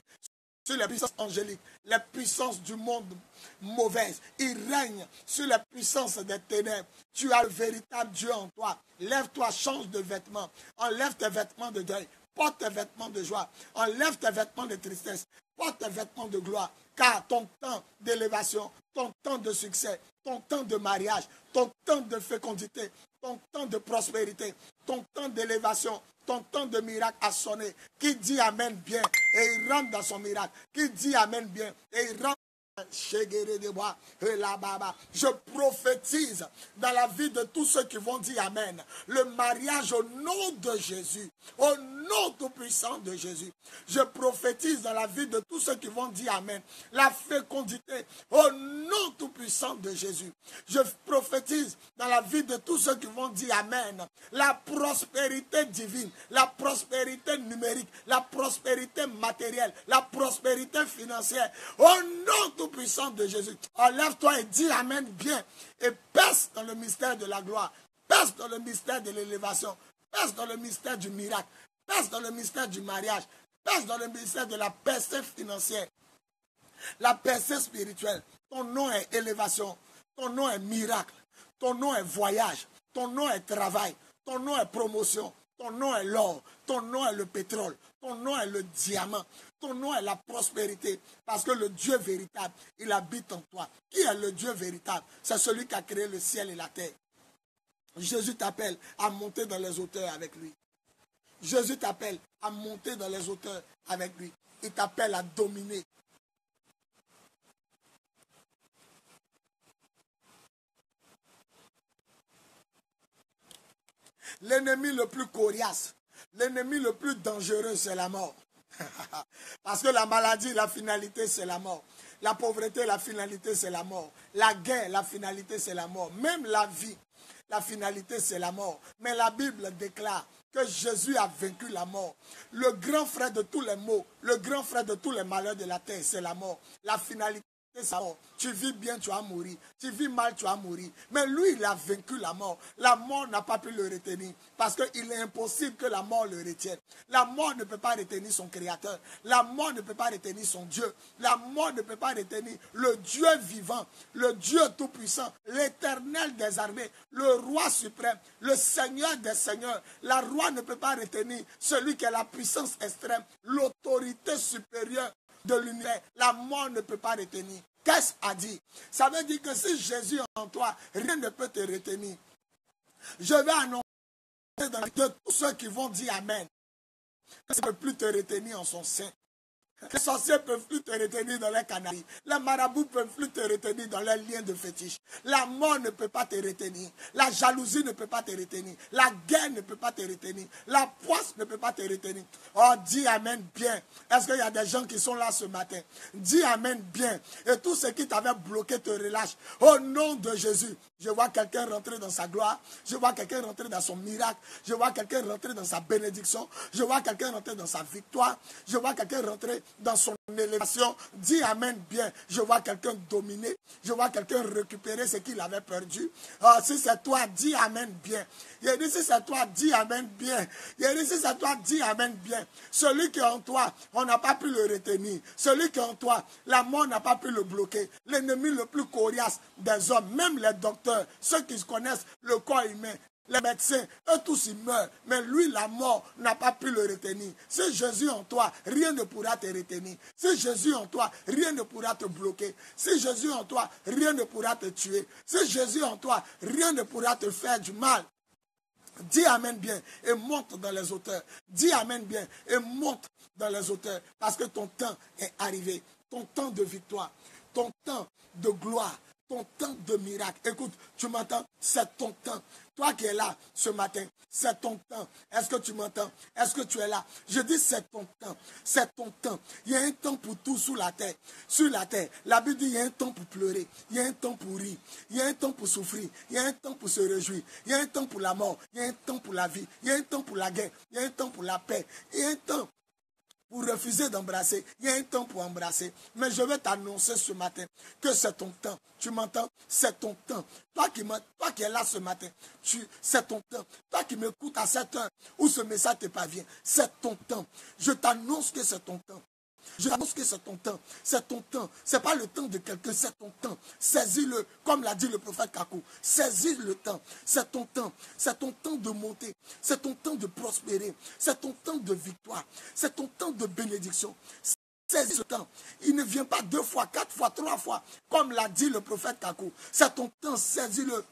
sur les puissances angéliques, les puissances du monde mauvaises. Il règne sur les puissances des ténèbres. Tu as le véritable Dieu en toi. Lève-toi, change de vêtements. Enlève tes vêtements de deuil. Porte tes vêtements de joie. Enlève tes vêtements de tristesse. Porte tes vêtements de gloire. Car ton temps d'élévation, ton temps de succès, ton temps de mariage, ton temps de fécondité, ton temps de prospérité, ton temps d'élévation, ton temps de miracle a sonné. Qui dit Amen bien et il rentre dans son miracle. Qui dit Amen bien et il rentre je prophétise dans la vie de tous ceux qui vont dire Amen. Le mariage au nom de Jésus. Au nom tout puissant de Jésus. Je prophétise dans la vie de tous ceux qui vont dire Amen. La fécondité au nom tout puissant de Jésus. Je prophétise dans la vie de tous ceux qui vont dire Amen. La prospérité divine, la prospérité numérique, la prospérité matérielle, la prospérité financière. Au nom tout puissant de Jésus. Enlève-toi et dis Amen bien. Et passe dans le mystère de la gloire. Passe dans le mystère de l'élévation. Passe dans le mystère du miracle. Passe dans le mystère du mariage. Passe dans le mystère de la percée financière. La percée spirituelle. Ton nom est élévation. Ton nom est miracle. Ton nom est voyage. Ton nom est travail. Ton nom est promotion. Ton nom est l'or. Ton nom est le pétrole. Ton nom est le diamant. Ton nom est la prospérité. Parce que le Dieu véritable, il habite en toi. Qui est le Dieu véritable? C'est celui qui a créé le ciel et la terre. Jésus t'appelle à monter dans les hauteurs avec lui. Jésus t'appelle à monter dans les hauteurs avec lui. Il t'appelle à dominer. L'ennemi le plus coriace, l'ennemi le plus dangereux, c'est la mort. Parce que la maladie, la finalité, c'est la mort. La pauvreté, la finalité, c'est la mort. La guerre, la finalité, c'est la mort. Même la vie, la finalité, c'est la mort. Mais la Bible déclare que Jésus a vaincu la mort. Le grand frère de tous les maux, le grand frère de tous les malheurs de la terre, c'est la mort. La finalité, tu vis bien, tu vas mourir. Tu vis mal, tu vas mourir. Mais lui, il a vaincu la mort. La mort n'a pas pu le retenir. Parce qu'il est impossible que la mort le retienne. La mort ne peut pas retenir son créateur. La mort ne peut pas retenir son Dieu. La mort ne peut pas retenir le Dieu vivant, le Dieu tout-puissant, l'éternel des armées, le roi suprême, le Seigneur des seigneurs. La roi ne peut pas retenir celui qui a la puissance extrême, l'autorité supérieure de l'univers. La mort ne peut pas retenir. Qu'est-ce a dit Ça veut dire que si Jésus est en toi, rien ne peut te retenir. Je vais annoncer dans de tous ceux qui vont dire Amen. Ça ne peut plus te retenir en son sein. Les sorciers ne peuvent plus te retenir dans les canaries. Les marabouts ne peuvent plus te retenir dans les liens de fétiche. La mort ne peut pas te retenir. La jalousie ne peut pas te retenir. La guerre ne peut pas te retenir. La poisse ne peut pas te retenir. Oh, dis Amen bien. Est-ce qu'il y a des gens qui sont là ce matin? Dis Amen bien. Et tout ce qui t'avait bloqué te relâche. Au nom de Jésus, je vois quelqu'un rentrer dans sa gloire. Je vois quelqu'un rentrer dans son miracle. Je vois quelqu'un rentrer dans sa bénédiction. Je vois quelqu'un rentrer dans sa victoire. Je vois quelqu'un rentrer dans son élévation. Dis Amen bien. Je vois quelqu'un dominer. Je vois quelqu'un récupérer ce qu'il avait perdu. Ah, si c'est toi, dis Amen bien. Il dit, si c'est toi, dis Amen bien. Il dit, si c'est toi, dis Amen bien. Celui qui est en toi, on n'a pas pu le retenir. Celui qui est en toi, la mort n'a pas pu le bloquer. L'ennemi le plus coriace des hommes, même les docteurs, ceux qui connaissent le corps humain, les médecins, eux tous ils meurent. Mais lui, la mort n'a pas pu le retenir. Si Jésus en toi, rien ne pourra te retenir. Si Jésus en toi, rien ne pourra te bloquer. Si Jésus en toi, rien ne pourra te tuer. Si Jésus en toi, rien ne pourra te faire du mal. Dis Amen bien et monte dans les hauteurs. Dis Amen bien et monte dans les hauteurs. Parce que ton temps est arrivé. Ton temps de victoire. ton temps de gloire, ton temps de miracle. Écoute, tu m'entends C'est ton temps. Toi qui es là ce matin, c'est ton temps. Est-ce que tu m'entends Est-ce que tu es là Je dis c'est ton temps. C'est ton temps. Il y a un temps pour tout sous la terre. Sur la terre. La Bible dit il y a un temps pour pleurer. Il y a un temps pour rire. Il y a un temps pour souffrir. Il y a un temps pour se réjouir. Il y a un temps pour la mort. Il y a un temps pour la vie. Il y a un temps pour la guerre. Il y a un temps pour la paix. Il y a un temps pour refuser d'embrasser. Il y a un temps pour embrasser. Mais je vais t'annoncer ce matin que c'est ton temps. Tu m'entends? C'est ton temps. Toi qui, toi qui es là ce matin, c'est ton temps. Toi qui m'écoutes à cette heure où ce message te parvient, c'est ton temps. Je t'annonce que c'est ton temps. Je pense que c'est ton temps. C'est ton temps. Ce n'est pas le temps de quelqu'un, c'est ton temps. Saisis-le, comme l'a dit le prophète Kakou. Saisis le temps. C'est ton temps. C'est ton temps de monter. C'est ton temps de prospérer. C'est ton temps de victoire. C'est ton temps de bénédiction. Saisis le temps. Il ne vient pas deux fois, quatre fois, trois fois, comme l'a dit le prophète Kakou. C'est ton temps. Saisis-le.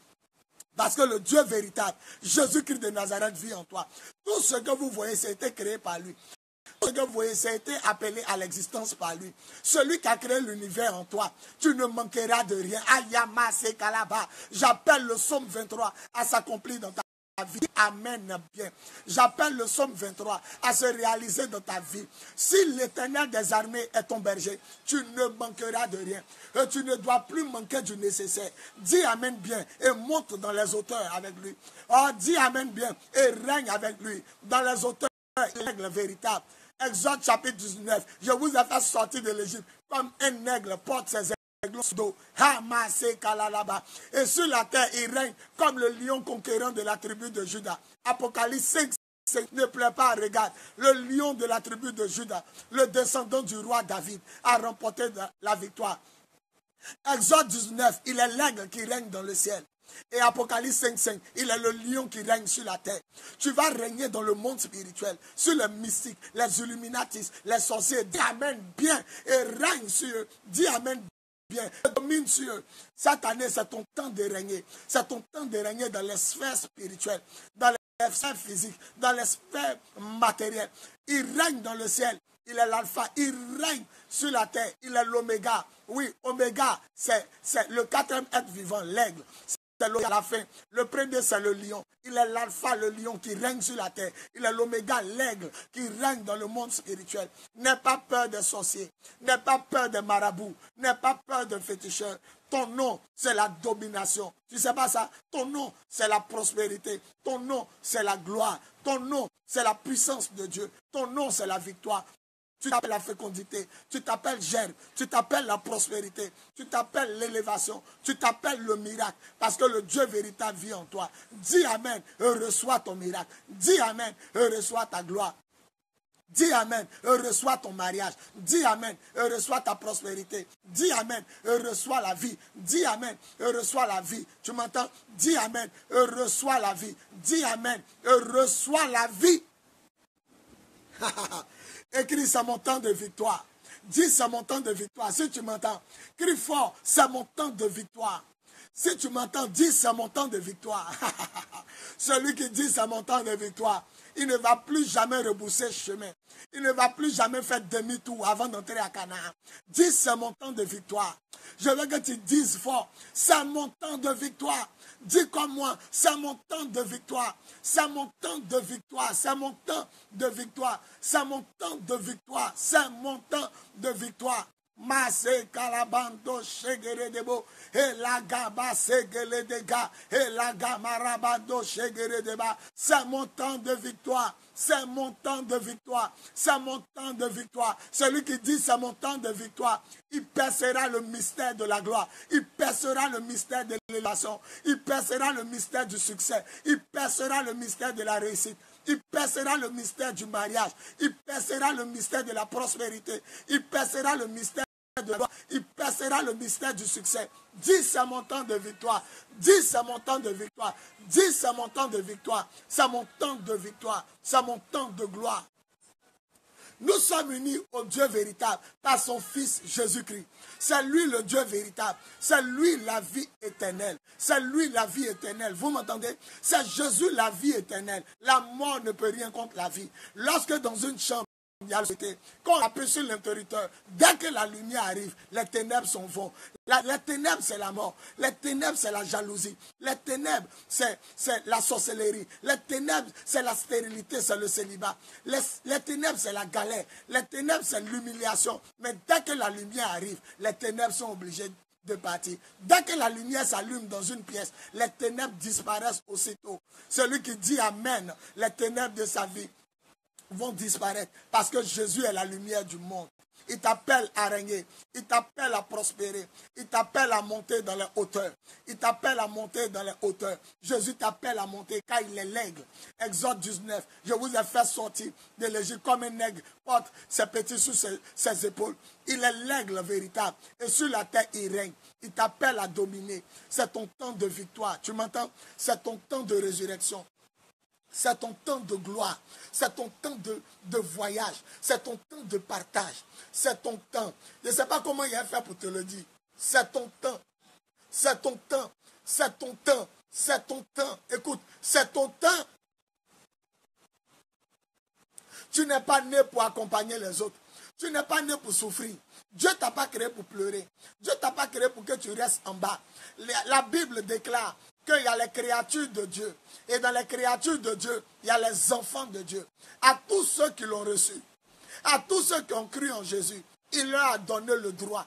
Parce que le Dieu véritable, Jésus-Christ de Nazareth, vit en toi. Tout ce que vous voyez, c'était créé par lui. Ce que vous voyez, ça été appelé à l'existence par lui. Celui qui a créé l'univers en toi, tu ne manqueras de rien. Ayama Kalaba. J'appelle le psaume 23 à s'accomplir dans ta vie. Amen. Bien. J'appelle le psaume 23 à se réaliser dans ta vie. Si l'éternel des armées est ton berger, tu ne manqueras de rien. Et tu ne dois plus manquer du nécessaire. Dis Amen bien et monte dans les hauteurs avec lui. Oh, dis Amen bien et règne avec lui dans les hauteurs. Règle véritable. Exode chapitre 19. Je vous ai fait sortir de l'Égypte comme un aigle porte ses aigles d'eau. Et sur la terre, il règne comme le lion conquérant de la tribu de Judas. Apocalypse 5. Ne plaît pas, regarde. Le lion de la tribu de Judas, le descendant du roi David, a remporté la victoire. Exode 19, il est l'aigle qui règne dans le ciel. Et Apocalypse 5.5, il est le lion qui règne sur la terre. Tu vas régner dans le monde spirituel, sur les mystiques, les illuminatis, les sorciers. Dis Amen bien et règne sur eux. Dis Amen bien. Domine sur eux. Cette année, c'est ton temps de régner. C'est ton temps de régner dans les sphères spirituelles, dans les sphères physiques, dans les sphères matérielles. Il règne dans le ciel. Il est l'alpha. Il règne sur la terre. Il est l'oméga. Oui, oméga, c'est le quatrième être vivant, l'aigle c'est la fin. Le premier, c'est le lion. Il est l'alpha, le lion qui règne sur la terre. Il est l'oméga, l'aigle qui règne dans le monde spirituel. N'aie pas peur des sorciers. N'aie pas peur des marabouts. N'aie pas peur des féticheurs. Ton nom, c'est la domination. Tu sais pas ça? Ton nom, c'est la prospérité. Ton nom, c'est la gloire. Ton nom, c'est la puissance de Dieu. Ton nom, c'est la victoire. Tu t'appelles la fécondité, tu t'appelles germe, tu t'appelles la prospérité, tu t'appelles l'élévation, tu t'appelles le miracle, parce que le Dieu véritable vit en toi. Dis Amen reçois ton miracle. Dis Amen reçois ta gloire. Dis Amen reçois ton mariage. Dis Amen reçois ta prospérité. Dis Amen reçois la vie. Dis Amen reçois la vie. Tu m'entends? Dis Amen reçois la vie. Dis Amen reçois la vie. Écris, c'est mon temps de victoire. Dis, c'est mon temps de victoire. Si tu m'entends, crie fort, c'est mon temps de victoire. Si tu m'entends, dis, c'est mon temps de victoire. Celui qui dit, c'est mon temps de victoire, il ne va plus jamais rebousser chemin. Il ne va plus jamais faire demi-tour avant d'entrer à Canaan. Dis, c'est mon temps de victoire. Je veux que tu dises fort, c'est mon temps de victoire. Dis comme moi, c'est mon temps de victoire. C'est mon temps de victoire. C'est mon temps de victoire. C'est mon temps de victoire. C'est mon temps de victoire. Kalabando shegere debo. Dega. Deba. C'est mon temps de victoire. C'est mon temps de victoire. C'est mon temps de victoire. Celui qui dit c'est mon temps de victoire, il percera le mystère de la gloire. Il percera le mystère de l'élévation. Il percera le mystère du succès. Il percera le mystère de la réussite. Il percera le mystère du mariage. Il percera le mystère de la prospérité. Il percera le mystère de la Il percera le mystère du succès. Dis c'est mon temps de victoire. Dis c'est mon temps de victoire. Dis c'est mon temps de victoire. C'est mon temps de victoire. C'est mon temps de gloire. Nous sommes unis au Dieu véritable par son Fils Jésus-Christ. C'est lui le Dieu véritable. C'est lui la vie éternelle. C'est lui la vie éternelle. Vous m'entendez? C'est Jésus la vie éternelle. La mort ne peut rien contre la vie. Lorsque dans une chambre, Quand on appuie sur l'interrupteur, dès que la lumière arrive, les ténèbres s'en vont. Les ténèbres, c'est la mort. Les ténèbres, c'est la jalousie. Les ténèbres, c'est c'est la sorcellerie. Les ténèbres, c'est la stérilité, c'est le célibat. Les, les ténèbres, c'est la galère. Les ténèbres, c'est l'humiliation. Mais dès que la lumière arrive, les ténèbres sont obligées de partir. Dès que la lumière s'allume dans une pièce, les ténèbres disparaissent aussitôt. Celui qui dit Amen, les ténèbres de sa vie vont disparaître parce que Jésus est la lumière du monde. Il t'appelle à régner, il t'appelle à prospérer, il t'appelle à monter dans les hauteurs, il t'appelle à monter dans les hauteurs. Jésus t'appelle à monter car il est l'aigle. Exode 19, je vous ai fait sortir de l'Égypte comme un aigle porte ses petits sous ses, ses épaules. Il est l'aigle véritable et sur la terre il règne. Il t'appelle à dominer. C'est ton temps de victoire. Tu m'entends? C'est ton temps de résurrection. C'est ton temps de gloire. C'est ton temps de, voyage. C'est ton temps de partage. C'est ton temps. Je ne sais pas comment il a fait pour te le dire. C'est ton temps. C'est ton temps. C'est ton temps. C'est ton temps. Écoute, c'est ton temps. Tu n'es pas né pour accompagner les autres. Tu n'es pas né pour souffrir. Dieu t'a pas créé pour pleurer. Dieu t'a pas créé pour que tu restes en bas. La Bible déclare qu'il y a les créatures de Dieu. Et dans les créatures de Dieu, il y a les enfants de Dieu. À tous ceux qui l'ont reçu, à tous ceux qui ont cru en Jésus, il leur a donné le droit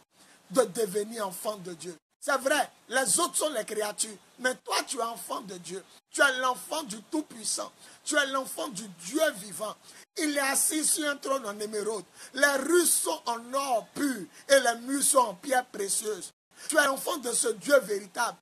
de devenir enfants de Dieu. C'est vrai, les autres sont les créatures, mais toi tu es enfant de Dieu. Tu es l'enfant du Tout-Puissant. Tu es l'enfant du Dieu vivant. Il est assis sur un trône en émeraude. Les rues sont en or pur et les murs sont en pierre précieuse. Tu es l'enfant de ce Dieu véritable.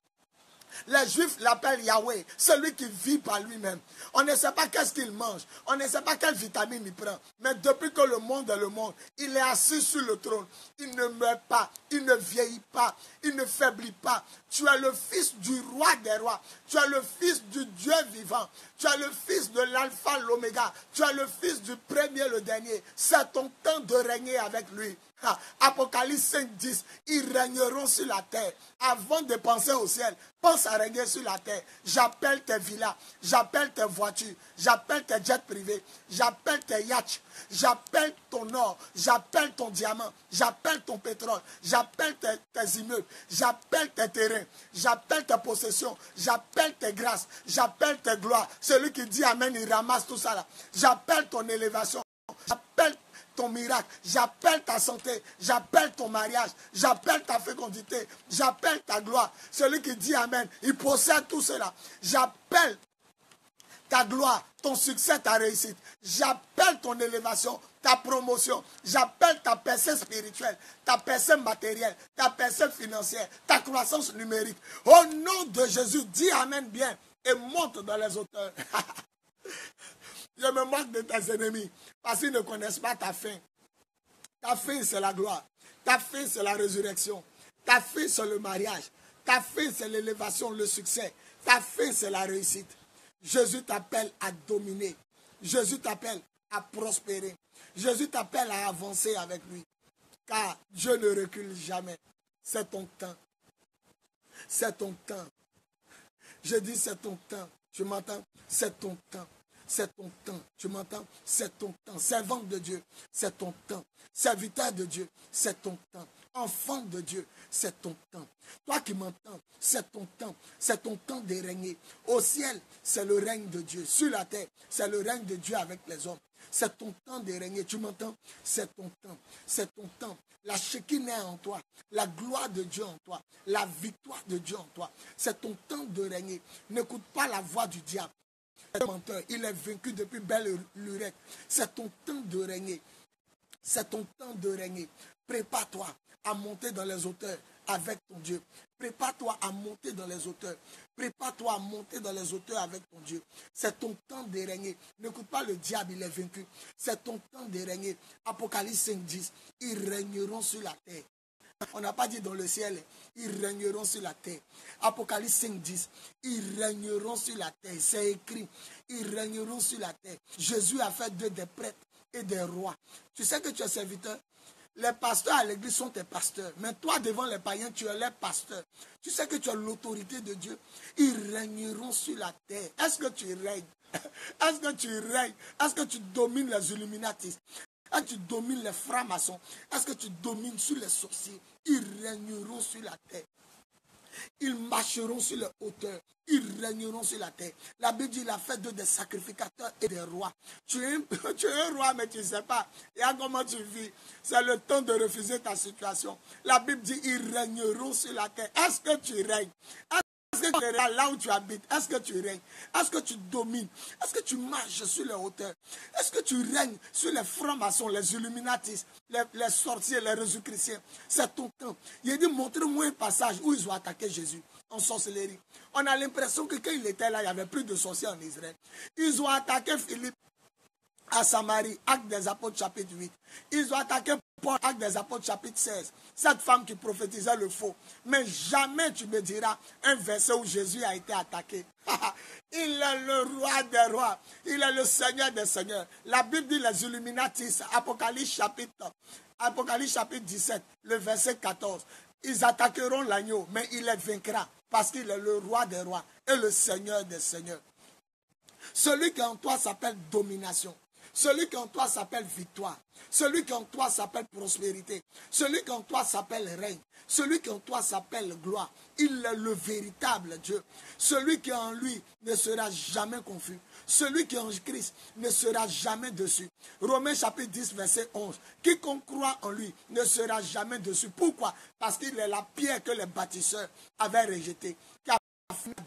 Les Juifs l'appellent Yahweh, celui qui vit par lui-même. On ne sait pas qu'est-ce qu'il mange, on ne sait pas quelle vitamine il prend. Mais depuis que le monde est le monde, il est assis sur le trône. Il ne meurt pas, il ne vieillit pas, il ne faiblit pas. Tu es le fils du roi des rois. Tu es le fils du Dieu vivant. Tu es le fils de l'alpha, l'oméga. Tu es le fils du premier, le dernier. C'est ton temps de régner avec lui. Ah, Apocalypse 5, 10, ils régneront sur la terre. Avant de penser au ciel, pense à régner sur la terre. J'appelle tes villas, j'appelle tes voitures, j'appelle tes jets privés, j'appelle tes yachts, j'appelle ton or, j'appelle ton diamant, j'appelle ton pétrole, j'appelle tes, tes immeubles, j'appelle tes terrains, j'appelle tes possessions, j'appelle tes grâces, j'appelle tes gloires. Celui qui dit Amen, il ramasse tout ça là. J'appelle ton élévation, ton miracle, j'appelle ta santé, j'appelle ton mariage, j'appelle ta fécondité, j'appelle ta gloire. Celui qui dit Amen, il possède tout cela. J'appelle ta gloire, ton succès, ta réussite. J'appelle ton élévation, ta promotion. J'appelle ta percée spirituelle, ta percée matérielle, ta percée financière, ta croissance numérique. Au nom de Jésus, dis Amen bien et monte dans les hauteurs. Je me moque de tes ennemis parce qu'ils ne connaissent pas ta fin. Ta fin, c'est la gloire. Ta fin, c'est la résurrection. Ta fin, c'est le mariage. Ta fin, c'est l'élévation, le succès. Ta fin, c'est la réussite. Jésus t'appelle à dominer. Jésus t'appelle à prospérer. Jésus t'appelle à avancer avec lui. Car Dieu ne recule jamais. C'est ton temps. C'est ton temps. Je dis c'est ton temps. Tu m'entends? C'est ton temps. C'est ton temps. Tu m'entends? C'est ton temps. Servante de Dieu, c'est ton temps. Serviteur de Dieu, c'est ton temps. Enfant de Dieu, c'est ton temps. Toi qui m'entends, c'est ton temps. C'est ton temps de régner. Au ciel, c'est le règne de Dieu. Sur la terre, c'est le règne de Dieu avec les hommes. C'est ton temps de régner. Tu m'entends? C'est ton temps. C'est ton temps. La Shekinah en toi. La gloire de Dieu en toi. La victoire de Dieu en toi. C'est ton temps de régner. N'écoute pas la voix du diable. Il est vaincu depuis belle lurette. C'est ton temps de régner. C'est ton temps de régner. Prépare-toi à monter dans les hauteurs avec ton Dieu. Prépare-toi à monter dans les hauteurs. Prépare-toi à monter dans les hauteurs avec ton Dieu. C'est ton temps de régner. N'écoute pas le diable, il est vaincu. C'est ton temps de régner. Apocalypse 5, 10. Ils régneront sur la terre. On n'a pas dit dans le ciel, ils régneront sur la terre. Apocalypse 5, 10. Ils régneront sur la terre. C'est écrit. Ils régneront sur la terre. Jésus a fait d'eux des prêtres et des rois. Tu sais que tu es serviteur les pasteurs à l'église sont tes pasteurs. Mais toi, devant les païens, tu es les pasteurs. Tu sais que tu as l'autorité de Dieu. Ils régneront sur la terre. Est-ce que tu règnes? Est-ce que tu règnes? Est-ce que tu domines les Illuminatis? Est-ce que tu domines les francs-maçons Est-ce que tu domines sur les sorciers? Ils régneront sur la terre. Ils marcheront sur les hauteurs. Ils régneront sur la terre. La Bible dit, il a fait de des sacrificateurs et des rois. Tu es, un, roi, mais tu ne sais pas. Et comment tu vis. C'est le temps de refuser ta situation. La Bible dit, ils régneront sur la terre. Est-ce que tu règnes? Est-ce que tu es là où tu habites? Est-ce que tu règnes? Est-ce que tu domines? Est-ce que tu marches sur les hauteurs? Est-ce que tu règnes sur les francs-maçons, les illuminatistes, les, sorciers, les résus-chrétiens C'est ton temps. Il a dit montre-moi un passage où ils ont attaqué Jésus en sorcellerie. On a l'impression que quand il était là, il n'y avait plus de sorciers en Israël. Ils ont attaqué Philippe à Samarie, acte des apôtres chapitre 8. Ils ont attaqué Paul, acte des apôtres chapitre 16. Cette femme qui prophétisait le faux. Mais jamais tu me diras un verset où Jésus a été attaqué. il est le roi des rois. Il est le seigneur des seigneurs. La Bible dit les Illuminatis, Apocalypse chapitre, Apocalypse chapitre 17, le verset 14. Ils attaqueront l'agneau, mais il les vaincra parce qu'il est le roi des rois et le seigneur des seigneurs. Celui qui en toi s'appelle domination. Celui qui en toi s'appelle victoire. Celui qui en toi s'appelle prospérité. Celui qui en toi s'appelle règne. Celui qui en toi s'appelle gloire. Il est le véritable Dieu. Celui qui en lui ne sera jamais confus. Celui qui est en Christ ne sera jamais dessus. Romains chapitre 10, verset 11. Quiconque croit en lui ne sera jamais dessus. Pourquoi? Parce qu'il est la pierre que les bâtisseurs avaient rejetée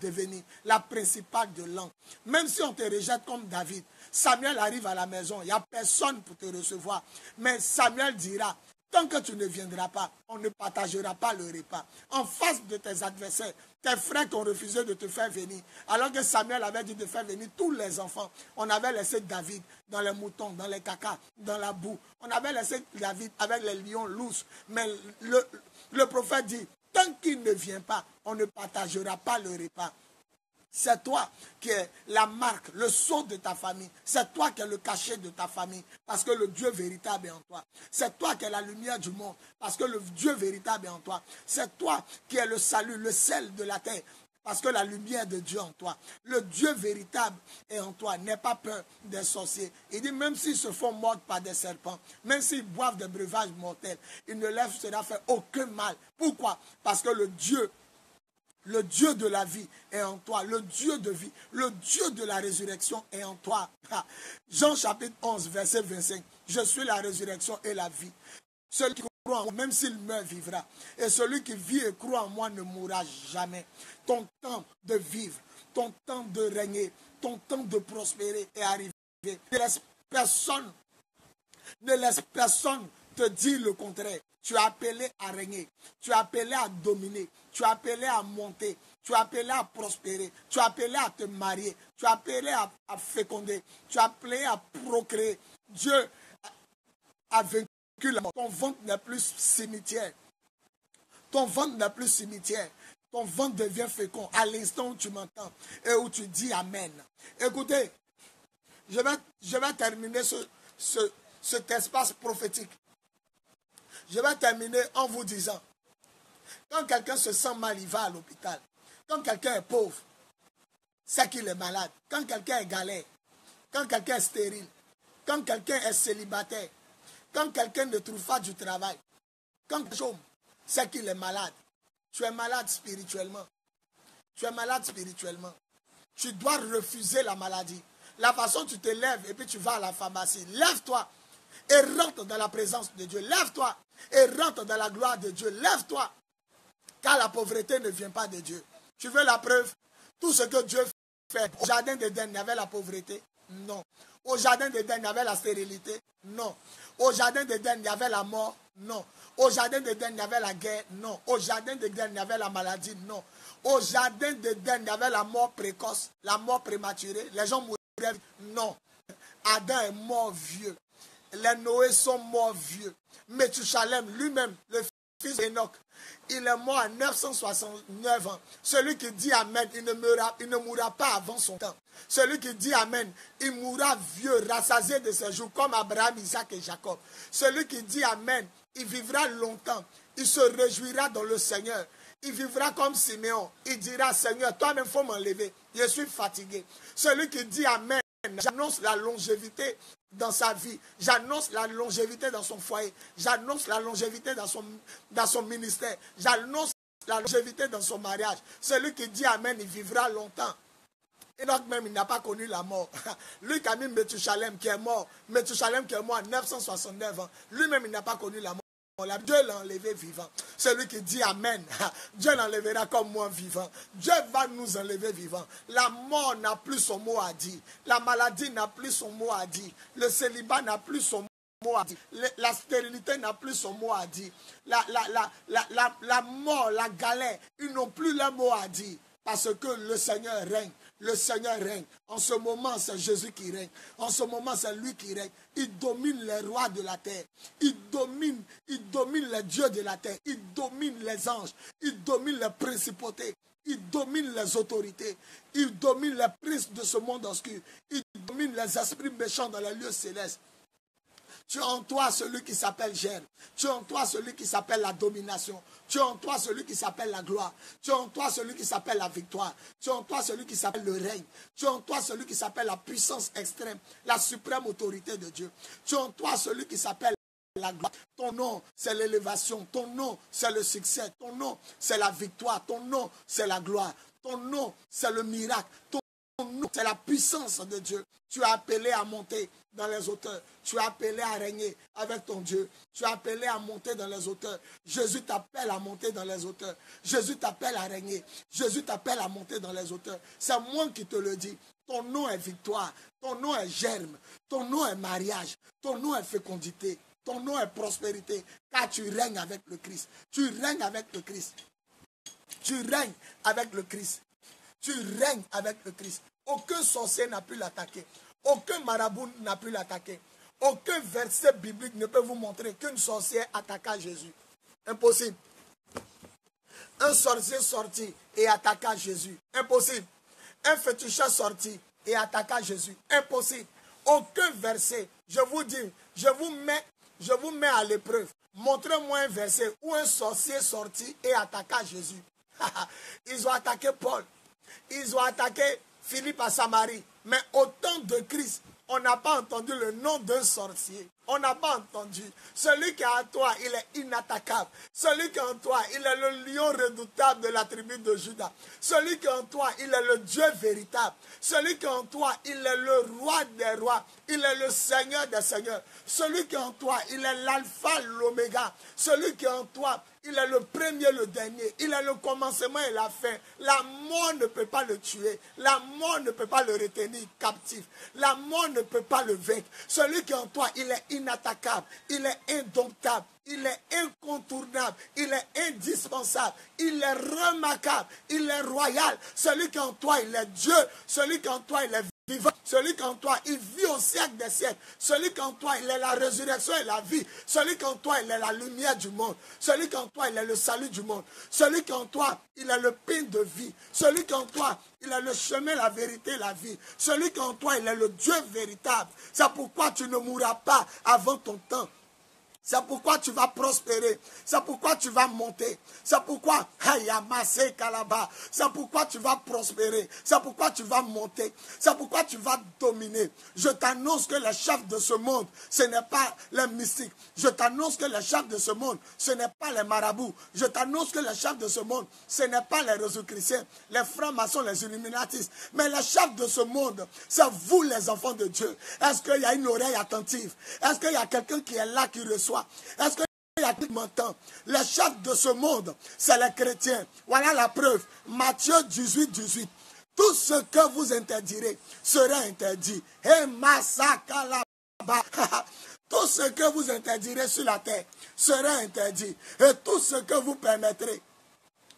devenir la principale de l'an. Même si on te rejette comme David, Samuel arrive à la maison, il n'y a personne pour te recevoir. Mais Samuel dira, tant que tu ne viendras pas, on ne partagera pas le repas. En face de tes adversaires, tes frères qui ont refusé de te faire venir. Alors que Samuel avait dit de faire venir tous les enfants. On avait laissé David dans les moutons, dans les cacas, dans la boue. On avait laissé David avec les lions lousses. Mais le prophète dit, tant qu'il ne vient pas, on ne partagera pas le repas. C'est toi qui es la marque, le sceau de ta famille. C'est toi qui es le cachet de ta famille. Parce que le Dieu véritable est en toi. C'est toi qui es la lumière du monde. Parce que le Dieu véritable est en toi. C'est toi qui es le salut, le sel de la terre. Parce que la lumière de Dieu en toi, le Dieu véritable est en toi. N'aie pas peur des sorciers. Il dit même s'ils se font mordre par des serpents, même s'ils boivent des breuvages mortels, il ne leur sera fait aucun mal. Pourquoi? Parce que le Dieu le Dieu de la vie est en toi. Le Dieu de vie, le Dieu de la résurrection est en toi. Jean chapitre 11, verset 25. Je suis la résurrection et la vie. Même s'il meurt, vivra. Et celui qui vit et croit en moi ne mourra jamais. Ton temps de vivre, ton temps de régner, ton temps de prospérer est arrivé. Ne laisse personne, ne laisse personne te dire le contraire. Tu es appelé à régner. Tu es appelé à dominer. Tu es appelé à monter. Tu es appelé à prospérer. Tu es appelé à te marier. Tu es appelé à, féconder. Tu es appelé à procréer. Dieu a vaincu Ton ventre n'est plus cimetière. Ton ventre n'est plus cimetière. Ton ventre devient fécond à l'instant où tu m'entends et où tu dis Amen. Écoutez, je vais, je vais terminer ce, ce, cet espace prophétique je vais terminer en vous disant, quand quelqu'un se sent mal, il va à l'hôpital. Quand quelqu'un est pauvre, c'est qu'il est malade. Quand quelqu'un est galère, quand quelqu'un est stérile, quand quelqu'un est célibataire, quand quelqu'un ne trouve pas du travail, quand quelqu'un c'est qu'il est malade. Tu es malade spirituellement. Tu es malade spirituellement. Tu dois refuser la maladie. La façon tu te lèves et puis tu vas à la pharmacie. Lève-toi et rentre dans la présence de Dieu. Lève-toi et rentre dans la gloire de Dieu. Lève-toi, car la pauvreté ne vient pas de Dieu. Tu veux la preuve? Tout ce que Dieu fait. Au jardin d'Éden, il y avait la pauvreté Non. Au jardin d'Éden, il y avait la stérilité Non. Au jardin d'Éden, il y avait la mort Non. Au jardin d'Éden, il y avait la guerre Non. Au jardin d'Éden, il y avait la maladie Non. Au jardin d'Éden, il y avait la mort précoce, la mort prématurée. Les gens mouraient. Non. Adam est mort vieux. Les Noé sont morts vieux. Methusalem lui-même, le fils d'Enoch, il est mort à 969 ans. Celui qui dit Amen, il ne, mourra, il ne mourra pas avant son temps. Celui qui dit Amen, il mourra vieux, rassasié de ses jours, comme Abraham, Isaac et Jacob. Celui qui dit Amen, il vivra longtemps. Il se réjouira dans le Seigneur. Il vivra comme Siméon. Il dira, Seigneur, toi-même, faut m'enlever. Je suis fatigué. Celui qui dit Amen, j'annonce la longévité dans sa vie. J'annonce la longévité dans son foyer. J'annonce la longévité dans son, ministère. J'annonce la longévité dans son mariage. Celui qui dit Amen, il vivra longtemps. Enoch même, il n'a pas connu la mort. Lui qui a mis qui est mort, Methusalem qui est mort à 969 ans, lui-même, il n'a pas connu la mort. Dieu l'a enlevé vivant. Celui qui dit Amen, Dieu l'enlèvera comme moi vivant. Dieu va nous enlever vivant. La mort n'a plus son mot à dire. La maladie n'a plus son mot à dire. Le célibat n'a plus son mot à dire. La stérilité n'a plus son mot à dire. La, la, mort, la galère, ils n'ont plus leur mot à dire. Parce que le Seigneur règne. Le Seigneur règne. En ce moment, c'est Jésus qui règne. En ce moment, c'est lui qui règne. Il domine les rois de la terre. Il domine, il domine les dieux de la terre. Il domine les anges. Il domine les principautés. Il domine les autorités. Il domine les princes de ce monde obscur. Il domine les esprits méchants dans les lieux célestes. Tu as en toi celui qui s'appelle Germe. Tu as en toi celui qui s'appelle la domination. Tu as en toi celui qui s'appelle la gloire. Tu as en toi celui qui s'appelle la victoire. Tu as en toi celui qui s'appelle le règne. Tu as en toi celui qui s'appelle la puissance extrême, la suprême autorité de Dieu. Tu as en toi celui qui s'appelle la gloire. Ton nom, c'est l'élévation. Ton nom, c'est le succès. Ton nom, c'est la victoire. Ton nom, c'est la gloire. Ton nom, c'est le miracle. C'est la puissance de Dieu. Tu es appelé à monter dans les hauteurs. Tu es appelé à régner avec ton Dieu. Tu es appelé à monter dans les hauteurs. Jésus t'appelle à monter dans les hauteurs. Jésus t'appelle à régner. Jésus t'appelle à monter dans les hauteurs. C'est moi qui te le dis. Ton nom est victoire. Ton nom est germe. Ton nom est mariage. Ton nom est fécondité. Ton nom est prospérité. Car tu règnes avec le Christ. Tu règnes avec le Christ. Tu règnes avec le Christ. Tu règnes avec le Christ. Aucun sorcier n'a pu l'attaquer. Aucun marabout n'a pu l'attaquer. Aucun verset biblique ne peut vous montrer qu'une sorcière attaqua Jésus. Impossible. Un sorcier sorti et attaqua Jésus. Impossible. Un féticheur sorti et attaqua Jésus. Impossible. Aucun verset. Je vous dis, je vous mets, je vous mets à l'épreuve. Montrez-moi un verset où un sorcier sorti et attaqua Jésus. Ils ont attaqué Paul. Ils ont attaqué Philippe à Samarie. Mais au temps de Christ, on n'a pas entendu le nom d'un sorcier. On n'a pas entendu. Celui qui est en toi, il est inattaquable. Celui qui est en toi, il est le lion redoutable de la tribu de Judas. Celui qui est en toi, il est le Dieu véritable. Celui qui est en toi, il est le roi des rois. Il est le Seigneur des seigneurs. Celui qui est en toi, il est l'alpha, l'oméga. Celui qui est en toi, il est le premier, le dernier. Il est le commencement et la fin. La mort ne peut pas le tuer. La mort ne peut pas le retenir captif. La mort ne peut pas le vaincre. Celui qui est en toi, il est inattaquable. Il est indomptable. Il est incontournable. Il est indispensable. Il est remarquable. Il est royal. Celui qui est en toi, il est Dieu. Celui qui est en toi, il est Celui qui en toi, il vit au siècle des siècles. Celui qui en toi, il est la résurrection et la vie. Celui qui en toi, il est la lumière du monde. Celui qui en toi, il est le salut du monde. Celui qui en toi, il est le pain de vie. Celui qui en toi, il est le chemin, la vérité, la vie. Celui qui en toi, il est le Dieu véritable. C'est pourquoi tu ne mourras pas avant ton temps. C'est pourquoi tu vas prospérer. C'est pourquoi tu vas monter. C'est pourquoi, c'est pourquoi tu vas prospérer. C'est pourquoi tu vas monter. C'est pourquoi tu vas dominer. Je t'annonce que les chefs de ce monde, ce n'est pas les mystiques. Je t'annonce que les chefs de ce monde, ce n'est pas les marabouts. Je t'annonce que les chefs de ce monde, ce n'est pas les réseaux chrétiens, les francs-maçons, les illuminatistes. Mais les chefs de ce monde, c'est vous les enfants de Dieu. Est-ce qu'il y a une oreille attentive? Est-ce qu'il y a quelqu'un qui est là, qui reçoit? Est-ce qu'il y a m'entend? Les de ce monde, c'est les chrétiens. Voilà la preuve. Matthieu 18, 18. Tout ce que vous interdirez sera interdit. Et Tout ce que vous interdirez sur la terre sera interdit. Et tout ce que vous permettrez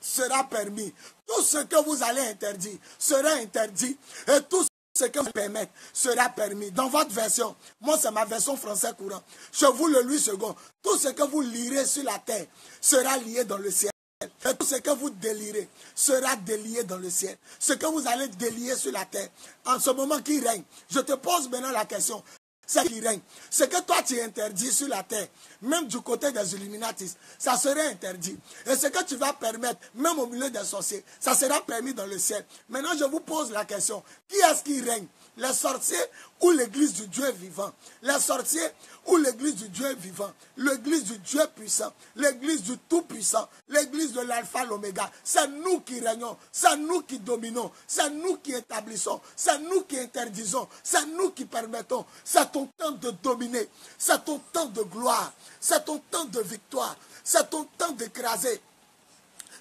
sera permis. Tout ce que vous allez interdire sera interdit. Et tout ce que vous permettez sera permis. Dans votre version, moi c'est ma version français courant. Je vous le lis second. Tout ce que vous lirez sur la terre sera lié dans le ciel. Et tout ce que vous délirez sera délié dans le ciel. Ce que vous allez délier sur la terre, en ce moment qui règne. Je te pose maintenant la question c'est qui règne. Ce que toi tu interdis sur la terre, même du côté des Illuminatis, ça serait interdit. Et ce que tu vas permettre, même au milieu des sorciers, ça sera permis dans le ciel. Maintenant, je vous pose la question qui est-ce qui règne? Les sorciers ou l'église du Dieu vivant? Les sorciers ou l'église du Dieu vivant? L'église du Dieu puissant. L'église du Tout-Puissant. L'église de l'Alpha, l'Oméga. C'est nous qui régnons. C'est nous qui dominons. C'est nous qui établissons. C'est nous qui interdisons. C'est nous qui permettons. C'est ton temps de dominer. C'est ton temps de gloire. C'est ton temps de victoire. C'est ton temps d'écraser.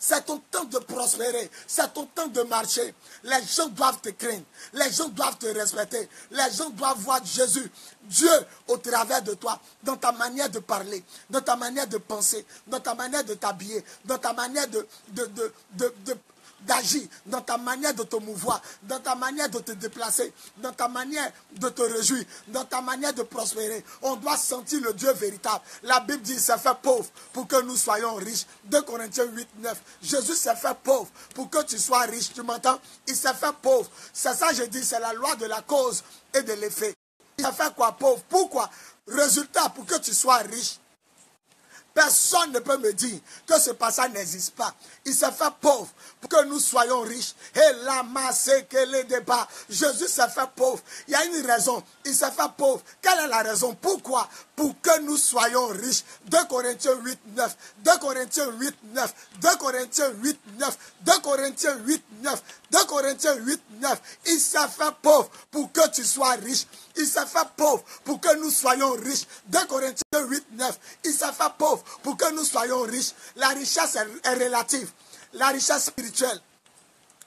C'est ton temps de prospérer. C'est ton temps de marcher. Les gens doivent te craindre. Les gens doivent te respecter. Les gens doivent voir Jésus, Dieu, au travers de toi, dans ta manière de parler, dans ta manière de penser, dans ta manière de t'habiller, dans ta manière de, de, d'agir, dans ta manière de te mouvoir, dans ta manière de te déplacer, dans ta manière de te réjouir, dans ta manière de prospérer. On doit sentir le Dieu véritable. La Bible dit, s'est fait pauvre pour que nous soyons riches. 2 Corinthiens 8, 9. Jésus s'est fait pauvre pour que tu sois riche. Tu m'entends? Il s'est fait pauvre. C'est ça, je dis, c'est la loi de la cause et de l'effet. Il s'est fait quoi? Pauvre Pourquoi? Résultat, pour que tu sois riche, Personne ne peut me dire que ce passage n'existe pas. Il s'est fait pauvre pour que nous soyons riches. Et la masse que les débats. Jésus s'est fait pauvre. Il y a une raison. Il s'est fait pauvre. Quelle est la raison? Pourquoi? Pour que nous soyons riches. 2 Corinthiens 8, 9. 2 Corinthiens 8, 9. 2 Corinthiens 8, 9. 2 Corinthiens 8, 9. 2 Corinthiens 8, 9. Il s'est fait pauvre pour que tu sois riche. Il s'est fait pauvre pour que nous soyons riches. 2 Corinthiens 8, 9. Il s'est fait pauvre pour que nous soyons riches. La richesse est, relative. La richesse spirituelle,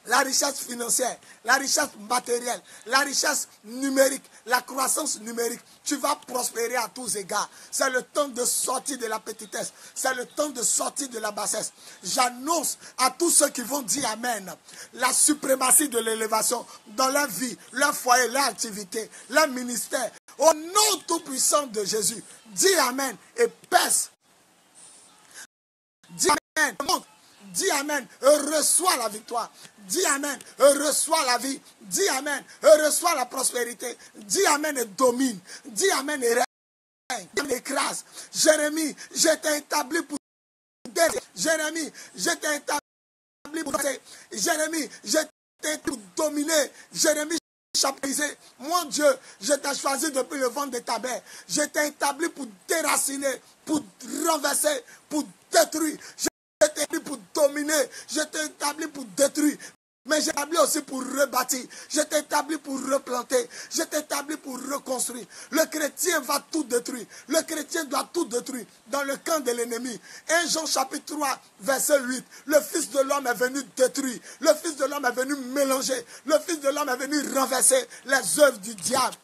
la richesse financière, la richesse matérielle, la richesse numérique, la croissance numérique. Tu vas prospérer à tous égards. C'est le temps de sortir de la petitesse. C'est le temps de sortir de la bassesse. J'annonce à tous ceux qui vont dire Amen la suprématie de l'élévation dans leur vie, leur foyer, leur activité, leur ministère. Au nom tout-puissant de Jésus, dis Amen et pèse Dis Amen. Dis Amen. Reçois la victoire. Dis Amen. Reçois la vie. Dis Amen. Reçois la prospérité. Dis Amen et domine. Dis Amen et règne. Écrase. Jérémie, je t'ai établi pour Jérémie, je t'ai établi pour Jérémie, je t'ai pour dominer. Jérémie, chapitre. Mon Dieu, je t'ai choisi depuis le vent de ta mère. Je t'ai établi pour déraciner, pour renverser, pour détruire. Je t'ai établi pour dominer. Je t'ai établi pour détruire. Mais j'ai établi aussi pour rebâtir. Je t'ai établi pour replanter. Je t'ai établi pour reconstruire. Le chrétien va tout détruire. Le chrétien doit tout détruire dans le camp de l'ennemi. 1 Jean chapitre 3, verset 8. Le Fils de l'homme est venu détruire. Le Fils de l'homme est venu mélanger. Le Fils de l'homme est venu renverser les œuvres du diable.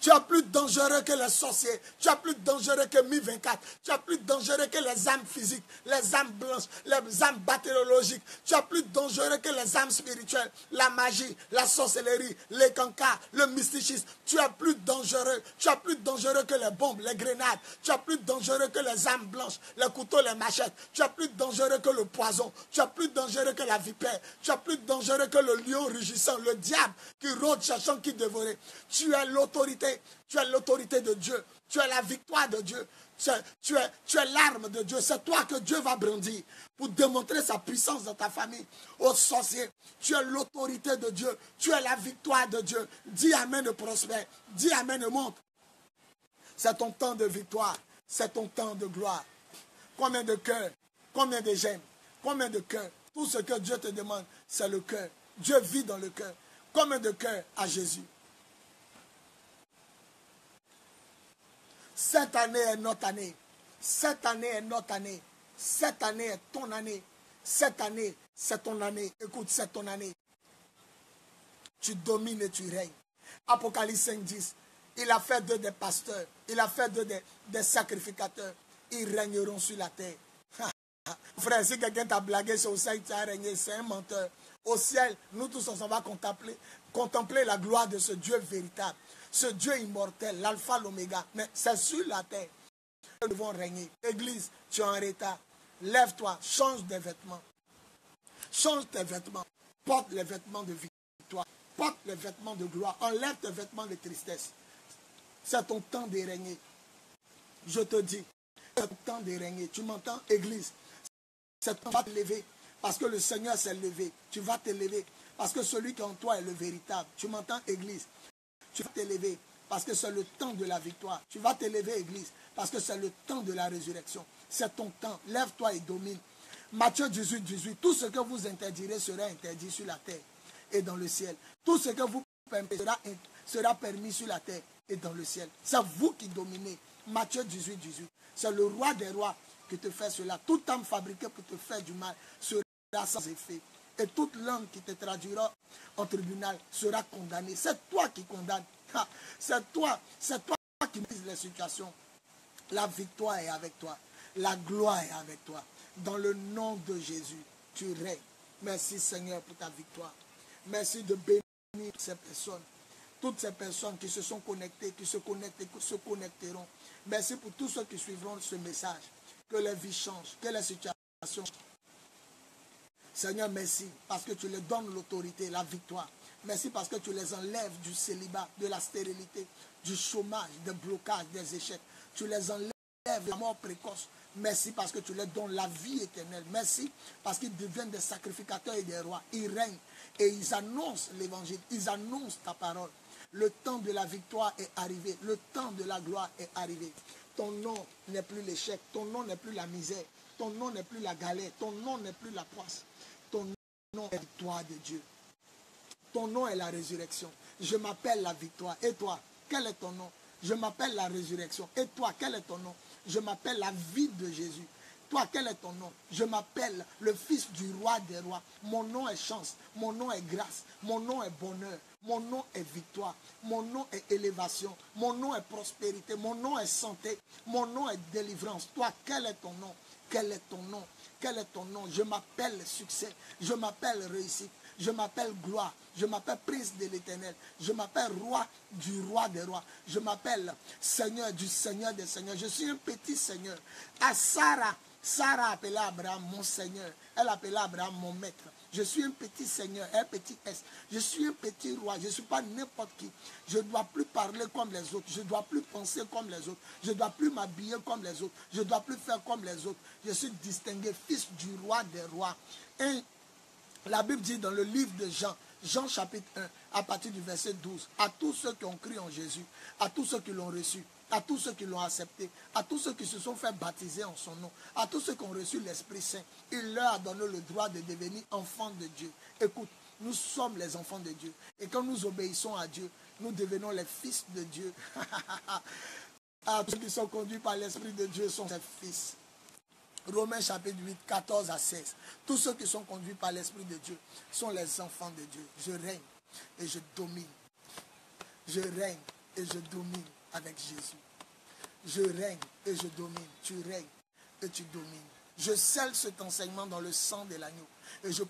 Tu as plus dangereux que les sorciers. Tu as plus dangereux que Mi-24. Tu as plus dangereux que les âmes physiques, les âmes blanches, les âmes bactériologiques. Tu as plus dangereux que les âmes spirituelles, la magie, la sorcellerie, les cancars, le mysticisme. Tu as plus dangereux. Tu as plus dangereux que les bombes, les grenades. Tu as plus dangereux que les âmes blanches, les couteaux, les machettes. Tu as plus dangereux que le poison. Tu as plus dangereux que la vipère. Tu as plus dangereux que le lion rugissant, le diable qui rôde cherchant qui dévorer. Tu as l'autorité tu es l'autorité de Dieu. Tu es la victoire de Dieu. Tu es, l'arme de Dieu. C'est toi que Dieu va brandir pour démontrer sa puissance dans ta famille. Aux sorciers, tu es l'autorité de Dieu. Tu es la victoire de Dieu. Dis Amen de prospère. Dis Amen de monte. C'est ton temps de victoire. C'est ton temps de gloire. Combien de cœurs Combien de j'aime Combien de cœurs Tout ce que Dieu te demande, c'est le cœur. Dieu vit dans le cœur. Combien de cœurs à Jésus? Cette année est notre année. Cette année est notre année. Cette année est ton année. Cette année, c'est ton année. Écoute, c'est ton année. Tu domines et tu règnes. Apocalypse 5, 10. Il a fait d'eux des pasteurs. Il a fait d'eux des, sacrificateurs. Ils régneront sur la terre. Frère, si quelqu'un t'a blagué sur le ciel, tu as régné, c'est un menteur. Au ciel, nous tous, on va contempler, contempler la gloire de ce Dieu véritable ce Dieu immortel, l'alpha, l'oméga. Mais c'est sur la terre que nous devons régner. Église, tu es en retard. Lève-toi, change de vêtements. Change tes vêtements. Porte les vêtements de victoire. Porte les vêtements de gloire. Enlève tes vêtements de tristesse. C'est ton temps de régner. Je te dis, c'est ton temps de régner. Tu m'entends, Église? C'est ton temps de lever. Parce que le Seigneur s'est levé. Tu vas te lever. Parce que celui qui est en toi est le véritable. Tu m'entends, Église? Tu vas t'élever parce que c'est le temps de la victoire. Tu vas t'élever, Église, parce que c'est le temps de la résurrection. C'est ton temps. Lève-toi et domine. Matthieu 18, 18. Tout ce que vous interdirez sera interdit sur la terre et dans le ciel. Tout ce que vous permettez sera, permis sur la terre et dans le ciel. C'est vous qui dominez. Matthieu 18, 18. C'est le roi des rois qui te fait cela. Toute âme fabriquée pour te faire du mal sera sans effet. Et toute langue qui te traduira en tribunal sera condamnée. C'est toi qui condamnes. C'est toi, c'est toi qui mise les situations. La victoire est avec toi. La gloire est avec toi. Dans le nom de Jésus, tu règnes. Merci Seigneur pour ta victoire. Merci de bénir ces personnes. Toutes ces personnes qui se sont connectées, qui se connectent et qui se connecteront. Merci pour tous ceux qui suivront ce message. Que les vies changent, que les situations. Seigneur, merci parce que tu leur donnes l'autorité, la victoire. Merci parce que tu les enlèves du célibat, de la stérilité, du chômage, des blocages, des échecs. Tu les enlèves de la mort précoce. Merci parce que tu leur donnes la vie éternelle. Merci parce qu'ils deviennent des sacrificateurs et des rois. Ils règnent et ils annoncent l'évangile. Ils annoncent ta parole. Le temps de la victoire est arrivé. Le temps de la gloire est arrivé. Ton nom n'est plus l'échec. Ton nom n'est plus la misère. Ton nom n'est plus la galère. Ton nom n'est plus la poisse. Nom est la victoire de Dieu. Ton nom est la résurrection. Je m'appelle la victoire. Et toi, quel est ton nom Je m'appelle la résurrection. Et toi, quel est ton nom Je m'appelle la vie de Jésus. Toi, quel est ton nom Je m'appelle le fils du roi des rois. Mon nom est chance. Mon nom est grâce. Mon nom est bonheur. Mon nom est victoire. Mon nom est élévation. Mon nom est prospérité. Mon nom est santé. Mon nom est délivrance. Toi, quel est ton nom Quel est ton nom? Quel est ton nom? Je m'appelle succès. Je m'appelle réussite. Je m'appelle gloire. Je m'appelle prince de l'éternel. Je m'appelle roi du roi des rois. Je m'appelle seigneur du seigneur des seigneurs. Je suis un petit seigneur. À Sarah, Sarah appelait Abraham mon seigneur. Elle appelait Abraham mon maître. Je suis un petit seigneur, un petit S. Je suis un petit roi. Je ne suis pas n'importe qui. Je ne dois plus parler comme les autres. Je ne dois plus penser comme les autres. Je ne dois plus m'habiller comme les autres. Je ne dois plus faire comme les autres. Je suis distingué, fils du roi des rois. Et la Bible dit dans le livre de Jean, Jean chapitre 1, à partir du verset 12, à tous ceux qui ont cru en Jésus, à tous ceux qui l'ont reçu, à tous ceux qui l'ont accepté, à tous ceux qui se sont fait baptiser en son nom, à tous ceux qui ont reçu l'Esprit Saint, il leur a donné le droit de devenir enfants de Dieu. Écoute, nous sommes les enfants de Dieu. Et quand nous obéissons à Dieu, nous devenons les fils de Dieu. à tous ceux qui sont conduits par l'Esprit de Dieu sont ses fils. Romains chapitre 8, 14 à 16. Tous ceux qui sont conduits par l'Esprit de Dieu sont les enfants de Dieu. Je règne et je domine. Je règne et je domine avec Jésus. Je règne et je domine. Tu règnes et tu domines. Je scelle cet enseignement dans le sang de l'agneau. Et je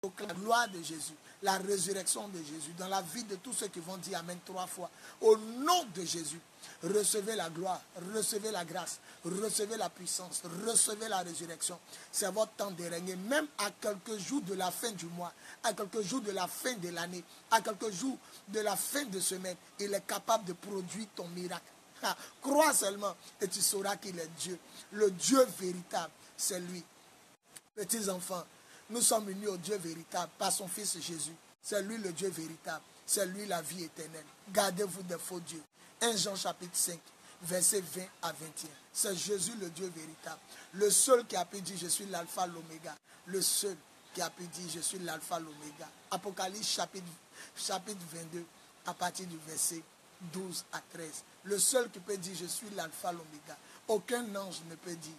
proclame la gloire de Jésus, la résurrection de Jésus, dans la vie de tous ceux qui vont dire Amen trois fois. Au nom de Jésus, recevez la gloire, recevez la grâce, recevez la puissance, recevez la résurrection. C'est votre temps de régner, même à quelques jours de la fin du mois, à quelques jours de la fin de l'année, à quelques jours de la fin de semaine. Il est capable de produire ton miracle. Crois seulement et tu sauras qu'il est Dieu. Le Dieu véritable, c'est lui. Petits enfants, nous sommes unis au Dieu véritable par son Fils Jésus. C'est lui le Dieu véritable. C'est lui la vie éternelle. Gardez-vous des faux dieux. 1 Jean chapitre 5, verset 20 à 21. C'est Jésus le Dieu véritable. Le seul qui a pu dire je suis l'alpha, l'oméga. Le seul qui a pu dire je suis l'alpha, l'oméga. Apocalypse chapitre, chapitre 22, à partir du verset 12 à 13. Le seul qui peut dire je suis l'alpha, l'oméga. Aucun ange ne peut dire.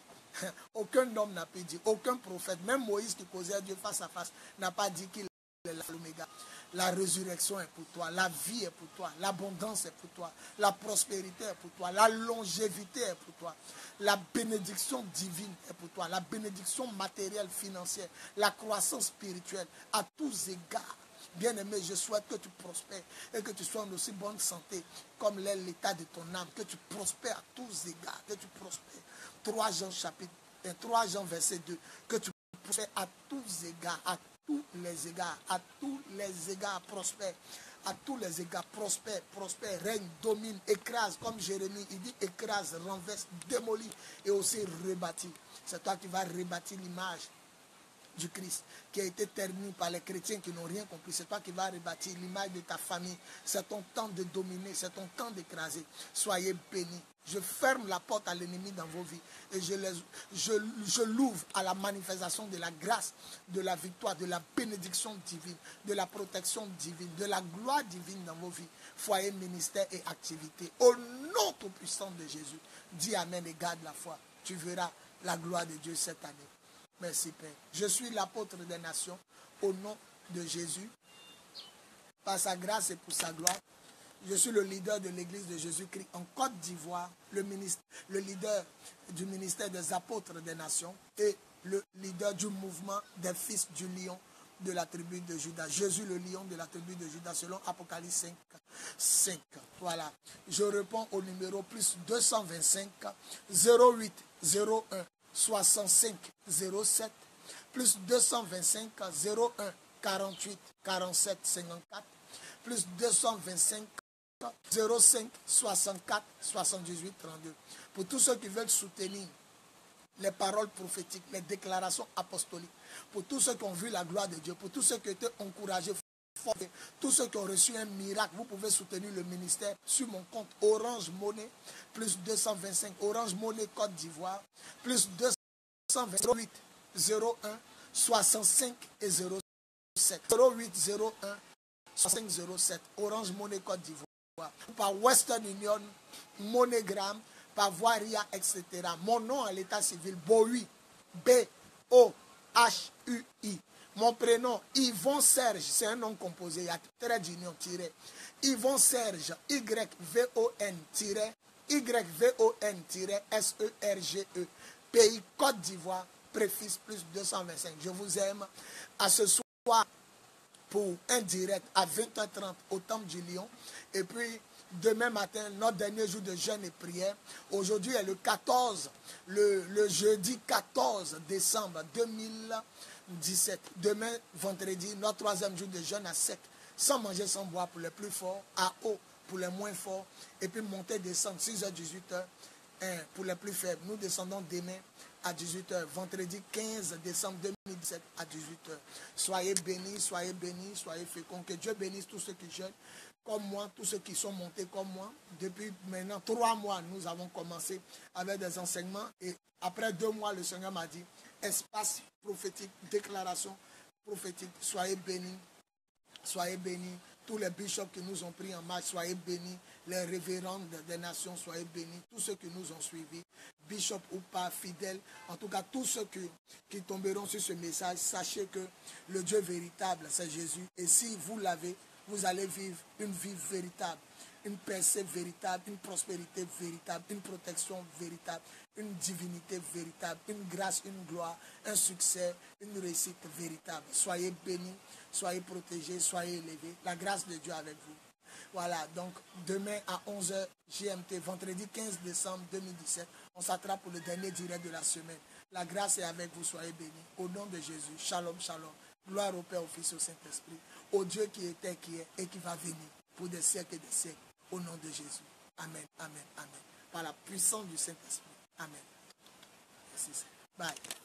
Aucun homme n'a pu dire. Aucun prophète, même Moïse qui causait Dieu face à face, n'a pas dit qu'il est l'oméga. La résurrection est pour toi, la vie est pour toi, l'abondance est pour toi, la prospérité est pour toi, la longévité est pour toi, la bénédiction divine est pour toi, la bénédiction matérielle, financière, la croissance spirituelle, à tous égards. Bien-aimé, je souhaite que tu prospères et que tu sois en aussi bonne santé comme l'est l'état de ton âme, que tu prospères à tous égards, que tu prospères. 3 Jean chapitre 3 Jean verset 2, que tu prospères à tous égards, à tous les égards, à tous les égards prospère, à tous les égards prospère, prospère, règne, domine, écrase, comme Jérémie, il dit écrase, renverse, démolit et aussi rebâtit. C'est toi qui vas rebâtir l'image du Christ qui a été terni par les chrétiens qui n'ont rien compris. C'est toi qui vas rebâtir l'image de ta famille. C'est ton temps de dominer, c'est ton temps d'écraser. Soyez bénis. Je ferme la porte à l'ennemi dans vos vies et je, je, je l'ouvre à la manifestation de la grâce, de la victoire, de la bénédiction divine, de la protection divine, de la gloire divine dans vos vies, foyer, ministère et activité. Au nom tout puissant de Jésus, dis Amen et garde la foi. Tu verras la gloire de Dieu cette année. Merci Père. Je suis l'apôtre des nations au nom de Jésus. Par sa grâce et pour sa gloire. Je suis le leader de l'Église de Jésus-Christ en Côte d'Ivoire, le, le leader du ministère des apôtres des nations et le leader du mouvement des fils du lion de la tribu de Judas. Jésus le lion de la tribu de Judas selon Apocalypse 5. 5. Voilà. Je réponds au numéro plus 225 08 01 65 07 plus 225 01 48 47 54 plus 225 05 64 78 32. Pour tous ceux qui veulent soutenir les paroles prophétiques, les déclarations apostoliques, pour tous ceux qui ont vu la gloire de Dieu, pour tous ceux qui ont été encouragés, tous ceux qui ont reçu un miracle, vous pouvez soutenir le ministère sur mon compte Orange Monnaie, plus 225, Orange Monnaie Côte d'Ivoire, plus 228 01 65 et 07. 08 01 65 07. Orange Monnaie Côte d'Ivoire par Western Union, MoneyGram, par etc. Mon nom à l'état civil, Boui, B-O-H-U-I. Mon prénom, Yvon Serge, c'est un nom composé, il y a trait d'union tiré. Yvon Serge, Y-V-O-N, Y-V-O-N, S-E-R-G-E. Pays Côte d'Ivoire, préfixe plus 225. Je vous aime. À ce soir, pour un direct à 20h30 au Temple du Lion. Et puis, demain matin, notre dernier jour de jeûne et prière. Aujourd'hui est le 14, le, jeudi 14 décembre 2017. Demain, vendredi, notre troisième jour de jeûne à sec, sans manger, sans boire pour les plus forts, à eau pour les moins forts, et puis monter, descendre 6h, 18h pour les plus faibles. Nous descendons demain à 18h, vendredi 15 décembre 2017 à 18h. Soyez bénis, soyez bénis, soyez féconds. Que Dieu bénisse tous ceux qui jeûnent comme moi, tous ceux qui sont montés comme moi. Depuis maintenant trois mois, nous avons commencé avec des enseignements et après deux mois, le Seigneur m'a dit, espace prophétique, déclaration prophétique, soyez bénis, soyez bénis. Tous les bishops qui nous ont pris en marche, soyez bénis. Les révérends des nations, soyez bénis. Tous ceux qui nous ont suivis, bishops ou pas, fidèles, en tout cas tous ceux qui, qui tomberont sur ce message, sachez que le Dieu véritable, c'est Jésus. Et si vous l'avez, vous allez vivre une vie véritable, une percée véritable, une prospérité véritable, une protection véritable, une divinité véritable, une grâce, une gloire, un succès, une réussite véritable. Soyez bénis, soyez protégés, soyez élevés. La grâce de Dieu avec vous. Voilà, donc demain à 11h GMT, vendredi 15 décembre 2017, on s'attrape pour le dernier direct de la semaine. La grâce est avec vous, soyez bénis. Au nom de Jésus, shalom, shalom. Gloire au Père, au Fils au Saint-Esprit. Au Dieu qui était, qui est et qui va venir pour des siècles et des siècles. Au nom de Jésus. Amen, amen, amen. Par la puissance du Saint-Esprit. Amen. Bye.